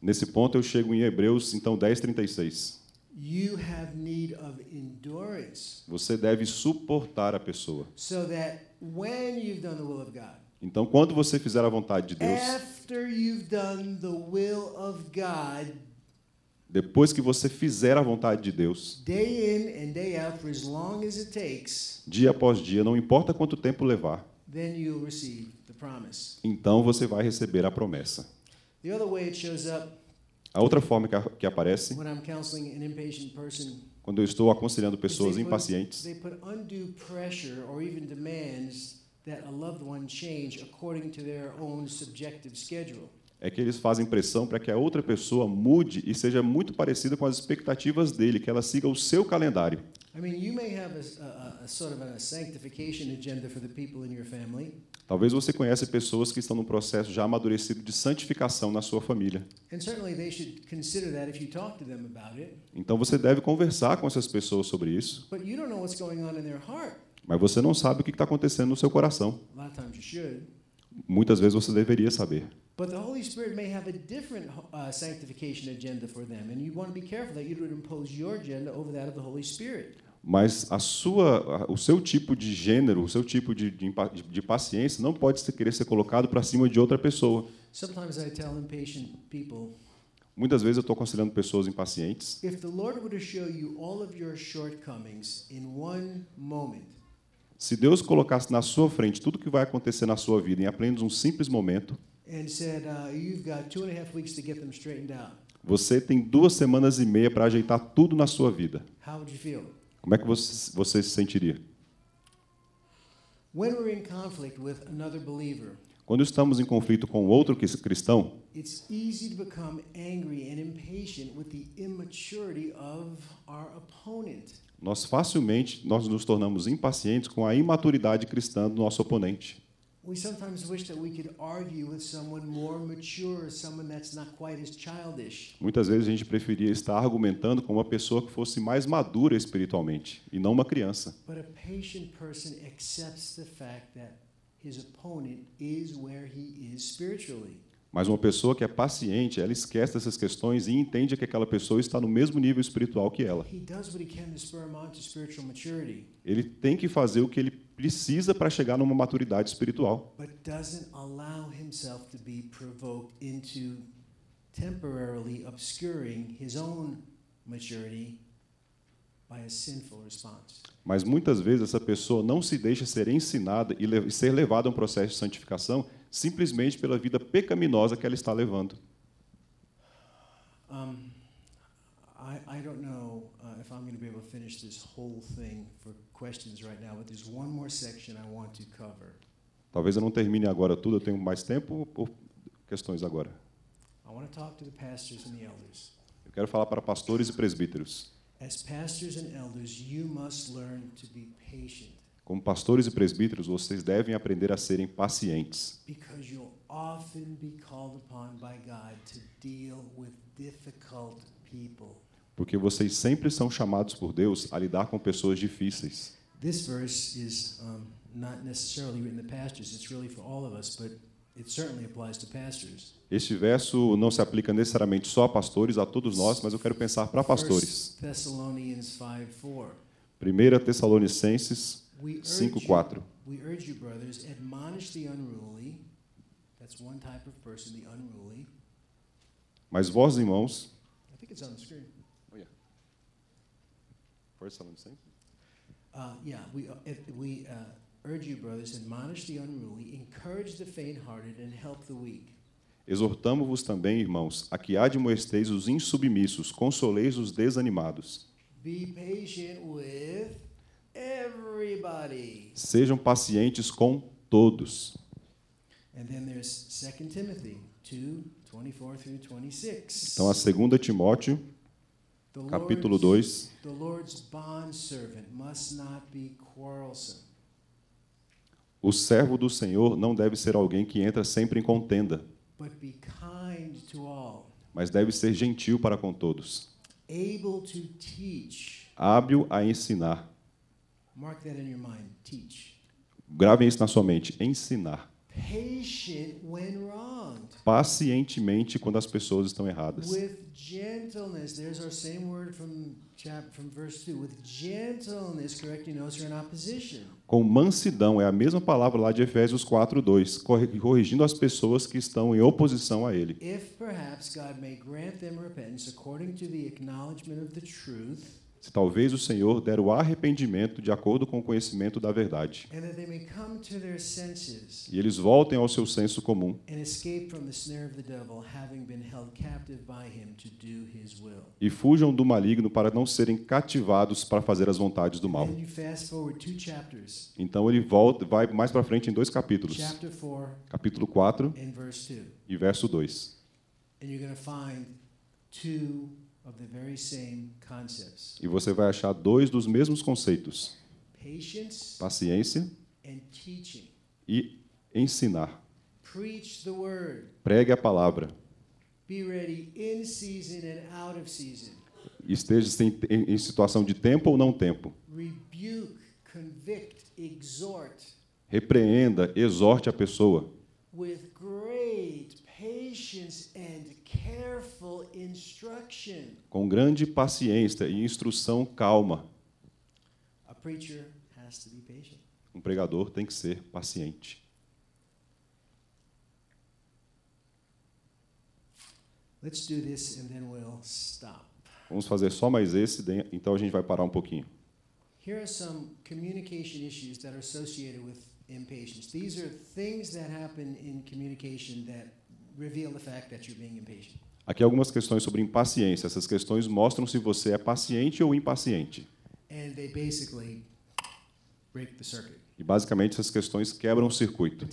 S1: Nesse ponto eu chego em Hebreus, então 10:36.
S2: You have need of endurance,
S1: Você deve suportar a pessoa.
S2: so that when you've done the will of God,
S1: Então, quando você fizer a vontade de Deus,
S2: after you've done the will of God,
S1: depois que você fizer a vontade de Deus,
S2: day in and day out, for as long as it takes,
S1: dia após dia, não importa quanto tempo levar,
S2: then you'll receive.
S1: Então você vai receber a promessa.
S2: The other way it shows up
S1: A outra forma que, aparece,
S2: when I'm counseling an impatient person
S1: quando eu estou aconselhando pessoas impacientes,
S2: they put undue pressure or even demands that a loved one change according to their own subjective schedule.
S1: é que eles fazem pressão para que a outra pessoa mude e seja muito parecida com as expectativas dele, que ela siga o seu calendário.
S2: I mean, you may have a, a, a sort of a sanctification agenda for the people in your family,
S1: Talvez você conheça pessoas que estão num processo já amadurecido de santificação na sua família. Então você deve conversar com essas pessoas sobre isso, mas você não sabe o que está acontecendo no seu coração. Muitas vezes você deveria saber.
S2: But the Holy Spirit may have a different uh, sanctification agenda for them, and you want to be careful that you don't impose your agenda over that of the Holy Spirit.
S1: Mas a sua, o seu tipo de gênero, o seu tipo de, de, de- paciência não pode ser, querer ser colocado para cima de outra pessoa.
S2: Sometimes I tell impatient people
S1: Muitas vezes eu estou aconselhando pessoas impacientes.
S2: if the Lord were to show you all of your shortcomings in one moment,
S1: Se Deus colocasse na sua frente tudo que vai acontecer na sua vida em apenas um simples momento,
S2: and said, uh, You've got two and a half weeks to get them straightened out,
S1: você tem duas semanas e meia para ajeitar tudo na sua vida.
S2: how would you feel?
S1: Como é que você, você se sentiria?
S2: When we're in conflict with another believer,
S1: Quando estamos em conflito com outro cristão,
S2: it's easy to become angry and impatient with the immaturity of our opponent.
S1: nós facilmente nós nos tornamos impacientes com a imaturidade cristã do nosso oponente.
S2: We sometimes wish that we could argue with someone more mature, someone that's not quite as childish.
S1: Muitas vezes a gente preferia estar argumentando com uma pessoa que fosse mais madura espiritualmente e não uma criança.
S2: But a patient person accepts the fact that his opponent is where he is spiritually.
S1: Mas uma pessoa que é paciente, ela esquece dessas questões e entende que aquela pessoa está no mesmo nível espiritual que ela. Ele tem que fazer o que ele precisa para chegar numa maturidade espiritual,
S2: but doesn't allow himself to be provoked into temporarily obscuring his own maturity by a sinful response.
S1: mas muitas vezes essa pessoa não se deixa ser ensinada e e ser levada a um processo de santificação simplesmente pela vida pecaminosa que ela está levando.
S2: Um, I, I don't know uh, if I'm going to be able to finish this whole thing for questions right now, but there's one more section I want to cover.
S1: Talvez eu não termine agora tudo, eu tenho mais tempo ou questões agora?
S2: I want to talk to the pastors and the elders.
S1: Eu quero falar para pastores e presbíteros.
S2: As pastors and elders, you must learn to be patient
S1: Como pastores e presbíteros, vocês devem aprender a serem pacientes,
S2: because you'll often be called upon by God to deal with difficult people.
S1: Porque vocês sempre são chamados por Deus a lidar com pessoas difíceis.
S2: This verse is um, not necessarily written to pastors, it's really for all of us, but it certainly applies to pastors.
S1: Este verso não se aplica necessariamente só a pastores, a todos nós, mas eu quero pensar para pastores.
S2: 1 Thessalonians 5 4.
S1: 1 Tessalonicenses
S2: We urge,
S1: 5,
S2: you,
S1: 4.
S2: we urge you, brothers, admonish the unruly. That's one type of person, the unruly.
S1: Mas vós, irmãos,
S2: I think it's on the screen. Uh, yeah, we, uh, we uh, urge you, brothers, admonish the unruly, encourage the faint-hearted, and help the weak.
S1: Exortamo-vos também, irmãos, a que admoesteis os insubmissos, consoleis os desanimados.
S2: Be patient with everybody.
S1: Sejam pacientes com todos.
S2: And then there's 2 Timothy 2 24 through 26.
S1: Então, a 2 Timóteo, capítulo
S2: Lord's-
S1: 2,
S2: The Lord's bondservant must not be quarrelsome,
S1: o servo do Senhor não deve ser alguém que entra sempre em contenda, mas deve ser gentil para com todos, hábil a ensinar. Gravem isso na sua mente, ensinar. Pacientemente quando as pessoas estão erradas.
S2: With gentleness. There's our same word from chap from verse 2. With gentleness, correcting those who are in opposition.
S1: Com mansidão, é a mesma palavra lá de Efésios 4:2, corri- corrigindo as pessoas que estão em oposição a ele.
S2: If perhaps God may grant them repentance according to the acknowledgement of the truth,
S1: se talvez o Senhor der o arrependimento de acordo com o conhecimento da verdade, e eles voltem ao seu senso comum e fujam do maligno para não serem cativados para fazer as vontades do mal. Então ele volta, vai mais para frente em dois capítulos,
S2: chapter 4
S1: capítulo 4
S2: and verse 2.
S1: e verso 2.
S2: And you're going to find two of the very same concepts
S1: E você vai achar dois dos mesmos conceitos:
S2: patience
S1: paciência
S2: and teaching.
S1: e ensinar.
S2: Preach the word.
S1: Pregue a palavra.
S2: Be ready in season and out of season.
S1: Esteja em, situação de tempo ou não tempo.
S2: Rebuke, convict, exhort
S1: Repreenda, exorte a pessoa
S2: with great patience and.
S1: Com grande paciência e instrução calma. Um pregador tem que ser paciente. Vamos fazer só mais esse, então a gente vai parar um pouquinho.
S2: Here are some communication issues that are associated with impatience. These are things that happen in communication that reveal the fact that you're being impatient.
S1: Aqui algumas questões sobre impaciência. Essas questões mostram se você é paciente ou impaciente.
S2: And they basically break the circuit.
S1: E basicamente essas questões quebram o circuito.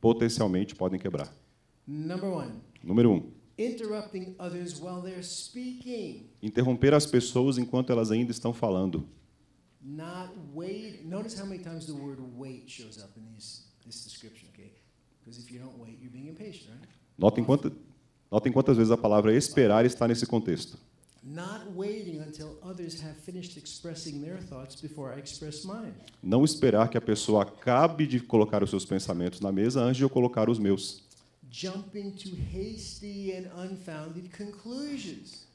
S1: Potencialmente podem quebrar.
S2: Number one,
S1: Número um,
S2: interrupting others while they're speaking.
S1: interromper as pessoas enquanto elas ainda estão falando.
S2: Not wait. Notice how many times the word wait shows up in these, this description, okay? Because if you don't wait, you're being impatient, right?
S1: Notem, quanta, notem quantas vezes a palavra esperar está nesse contexto. Não esperar que a pessoa acabe de colocar os seus pensamentos na mesa antes de eu colocar os meus.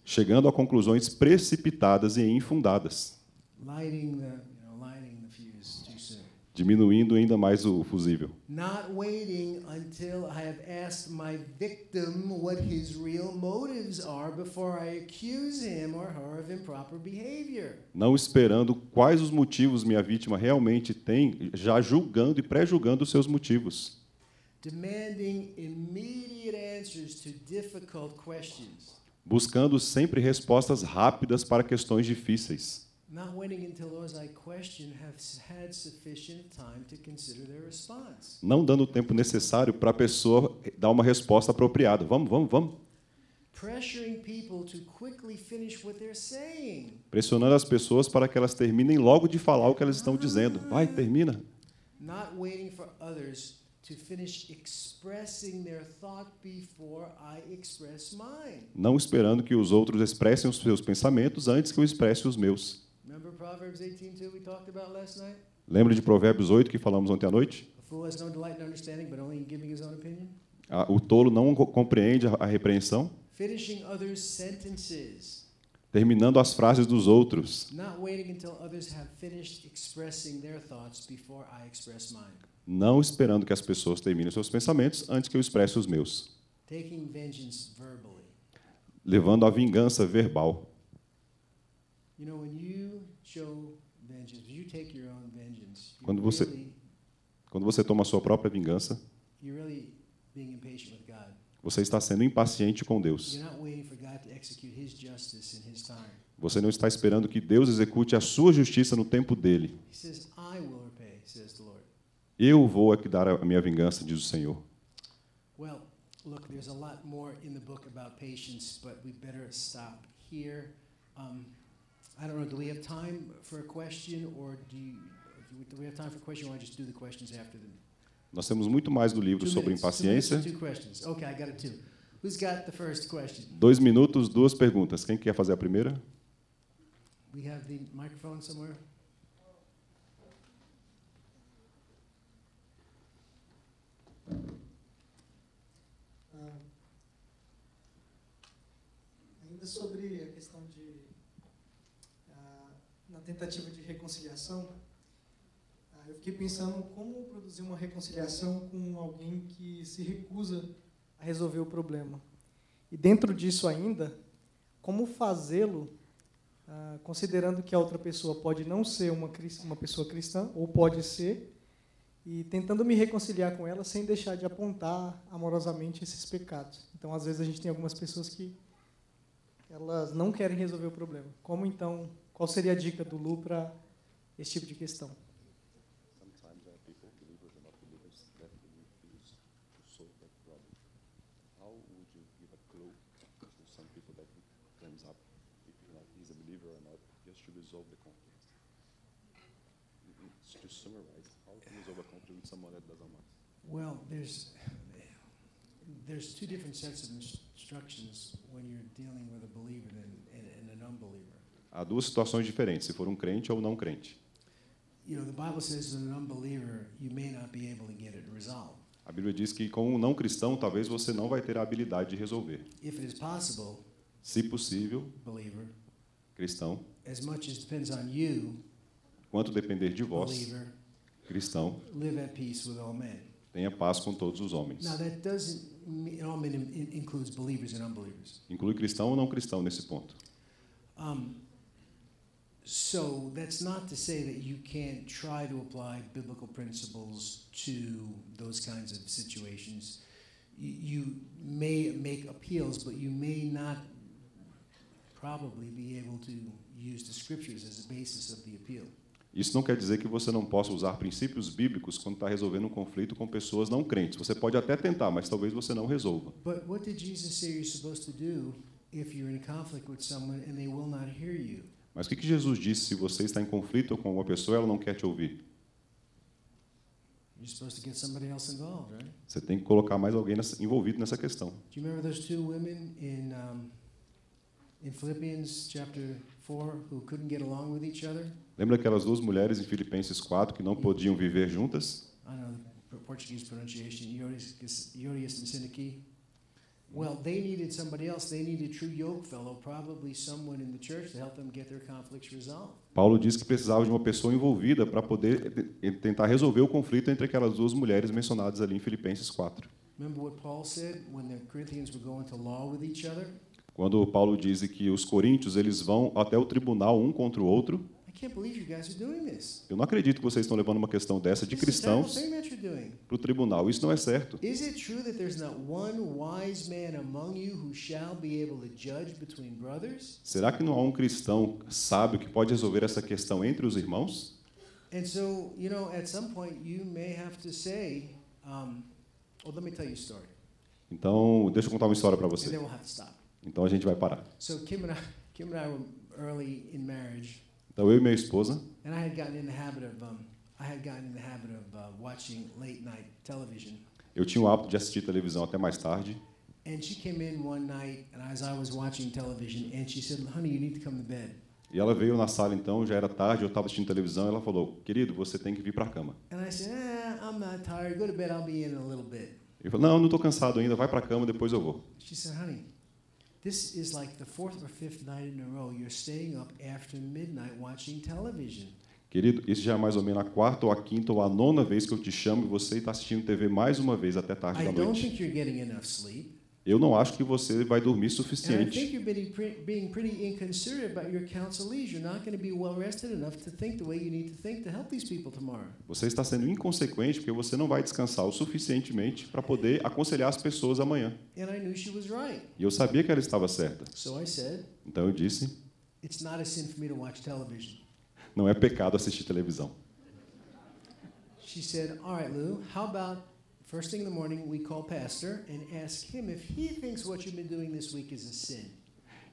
S1: Chegando a conclusões precipitadas e infundadas.
S2: Lighting the, you know, lighting the fuse too soon.
S1: Diminuindo ainda mais o fusível.
S2: Not waiting until I have asked my victim what his real motives are before I accuse him or her of improper behavior.
S1: Não esperando quais os motivos minha vítima realmente tem, já julgando e pré-julgando os seus motivos.
S2: Demanding immediate answers to difficult questions.
S1: Buscando sempre respostas rápidas para questões difíceis.
S2: Not waiting until those I question have had sufficient time to consider their response.
S1: Não dando o tempo necessário para a pessoa dar uma resposta apropriada. Vamos, vamos, vamos.
S2: Pressuring people to quickly finish what they're saying.
S1: Pressionando as pessoas para que elas terminem logo de falar o que elas estão dizendo. Vai, termina.
S2: Not waiting for others to finish expressing their thought before I express mine.
S1: Não esperando que os outros expressem os seus pensamentos antes que eu expresse os meus.
S2: Remember Proverbs 18:2 we talked about last night?
S1: Lembra de Provérbios 8 que falamos ontem à noite? Ah, O tolo não co- compreende a repreensão,
S2: Finishing others' sentences.
S1: terminando as frases dos outros.
S2: Not waiting until others have finished expressing their thoughts before I express mine.
S1: Não esperando que as pessoas terminem seus pensamentos antes que eu expresse os meus. Levando a vingança verbal. Quando você- Quando você toma a sua própria vingança, você está sendo impaciente com Deus. Você não está esperando que Deus execute a sua justiça no tempo dele. Eu vou aqui dar a minha vingança, diz o Senhor.
S2: Look, there's a lot more in the book about patience, but we better stop here. Um, I don't know, do we have time for a question, or do, you, do we- do we have time for a question, or I just do the questions after them?
S1: Nós temos muito mais do livro
S2: Two
S1: sobre impaciência.
S2: and Two questions. Okay, I got it too. Who's got the first question?
S1: Dois minutos, duas perguntas. Quem quer fazer a primeira?
S2: We have the microphone somewhere?
S3: Ah, ainda sobre a questão de tentativa de reconciliação, ah, eu fiquei pensando como produzir uma reconciliação com alguém que se recusa a resolver o problema. E dentro disso ainda, como fazê-lo ah, considerando que a outra pessoa pode não ser uma, uma pessoa cristã, ou pode ser, e tentando me reconciliar com ela sem deixar de apontar amorosamente esses pecados. Então, às vezes, a gente tem algumas pessoas que elas não querem resolver o problema. Como então, qual seria a dica do Lu para esse tipo de questão?
S1: Sometimes there are people, believers and not believers, that refuse to solve that problem. How would you give a clue to some people that comes up, if you know, he's a believer or not, just to resolve the conflict? To summarize, how to resolve a conflict with someone that doesn't want?
S2: Well, there's, there's two different sets of instructions when you're dealing with a believer and, and, and an unbeliever.
S1: Há duas situações diferentes, se for um crente ou não crente.
S2: You know, the Bible says that an unbeliever, you may not be able to get it resolved.
S1: A Bíblia diz que com um não cristão, talvez você não vai ter a habilidade de resolver.
S2: If it is possible,
S1: Se possível,
S2: believer,
S1: cristão,
S2: as much as depends on you,
S1: quanto depender de vós,
S2: believer,
S1: cristão,
S2: live at peace with all men.
S1: tenha paz com todos os homens.
S2: Now that doesn't mean, all men in- includes believers and unbelievers.
S1: Inclui cristão ou não cristão nesse ponto.
S2: Um, so that's not to say that you can't try to apply biblical principles to those kinds of situations. You, you may make appeals, but you may not probably be able to use the scriptures as a basis of the appeal.
S1: Isso não quer dizer que você não possa usar princípios bíblicos quando está resolvendo um conflito com pessoas não crentes. Você pode até tentar, mas talvez você não resolva.
S2: But what did Jesus say you're supposed to do if you're in conflict with someone and they will not hear you?
S1: Mas o que Jesus disse se você está em conflito com uma pessoa e ela não quer te ouvir?
S2: Involved, right?
S1: Você tem que colocar mais alguém envolvido nessa questão.
S2: Do you remember those two women in um, in Philippians chapter four who couldn't get along with each other?
S1: Lembra aquelas duas mulheres em Filipenses 4 que não podiam viver juntas?
S2: I don't know the Portuguese pronunciation, Euridice Euridice and Syntyche. Well, they needed somebody else. They needed a true yoke fellow, probably someone in the church to help them get their conflicts resolved.
S1: Paulo diz que precisava de uma pessoa envolvida para poder te- tentar resolver o conflito entre aquelas duas mulheres mencionadas ali em Filipenses 4.
S2: Remember what Paul said when the Corinthians were going to law with each other?
S1: Quando Paulo diz que os coríntios eles vão até o tribunal um contra o outro, Eu não acredito que vocês estão levando uma questão dessa de cristãos para o tribunal. Isso não é certo. Será que não há um cristão sábio que pode resolver essa questão entre os irmãos?
S2: And so, you know, at some point you may have to say, um, well, let me tell you a story,
S1: Então, deixa eu contar uma história para você.
S2: we'll.
S1: Então a gente vai parar.
S2: So Kim and I, Kim and I were early in marriage,
S1: Então eu e minha esposa,
S2: and I had gotten in the habit of, um, I had gotten in the habit of uh, watching late night television.
S1: eu tinha o hábito de assistir televisão até mais tarde.
S2: And she came in one night, and as I was watching television, and she said, "Honey, you need to come to bed."
S1: E ela veio na sala então, já era tarde, eu estava assistindo televisão, e ela falou: "Querido, você tem que vir para a cama".
S2: And I said, I'm not tired. Go to bed. I'll be in in a little bit.
S1: Eu falei: "Não, não estou cansado ainda, vai para a cama, depois eu vou".
S2: She said, honey, this is like the fourth or fifth night in a row you're staying up after midnight watching television.
S1: Querido, isso já é mais ou menos a quarta ou a quinta ou a nona vez que eu te chamo e você está assistindo TV mais uma vez até tarde
S2: I
S1: da noite. Eu não acho que você vai dormir suficiente. Você está sendo inconsequente porque você não vai descansar o suficientemente para poder aconselhar as pessoas amanhã.
S2: And I knew she was right.
S1: E eu sabia que ela estava certa. Então eu disse:
S2: it's not a sin for me to watch television.
S1: não é pecado assistir televisão.
S2: She said, all right, Lou, how about first thing in the morning we call Pastor and ask him if he thinks what you've been doing this week is a sin.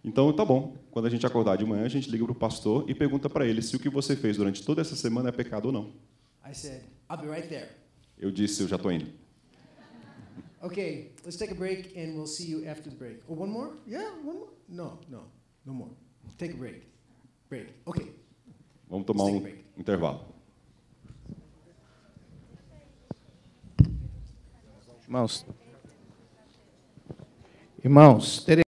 S1: Então tá bom. Quando a gente acordar de manhã, a gente liga para o pastor e pergunta para ele se o que você fez durante toda essa semana é pecado ou não.
S2: I said, I'll be right there.
S1: Eu disse: eu já estou indo.
S2: Okay, let's take a break and we'll see you after the break. Oh, one more? Yeah, one more? No, no, no more. Take a break. Break. Okay.
S1: Vamos tomar um intervalo.
S4: Irmãos, irmãos, teremos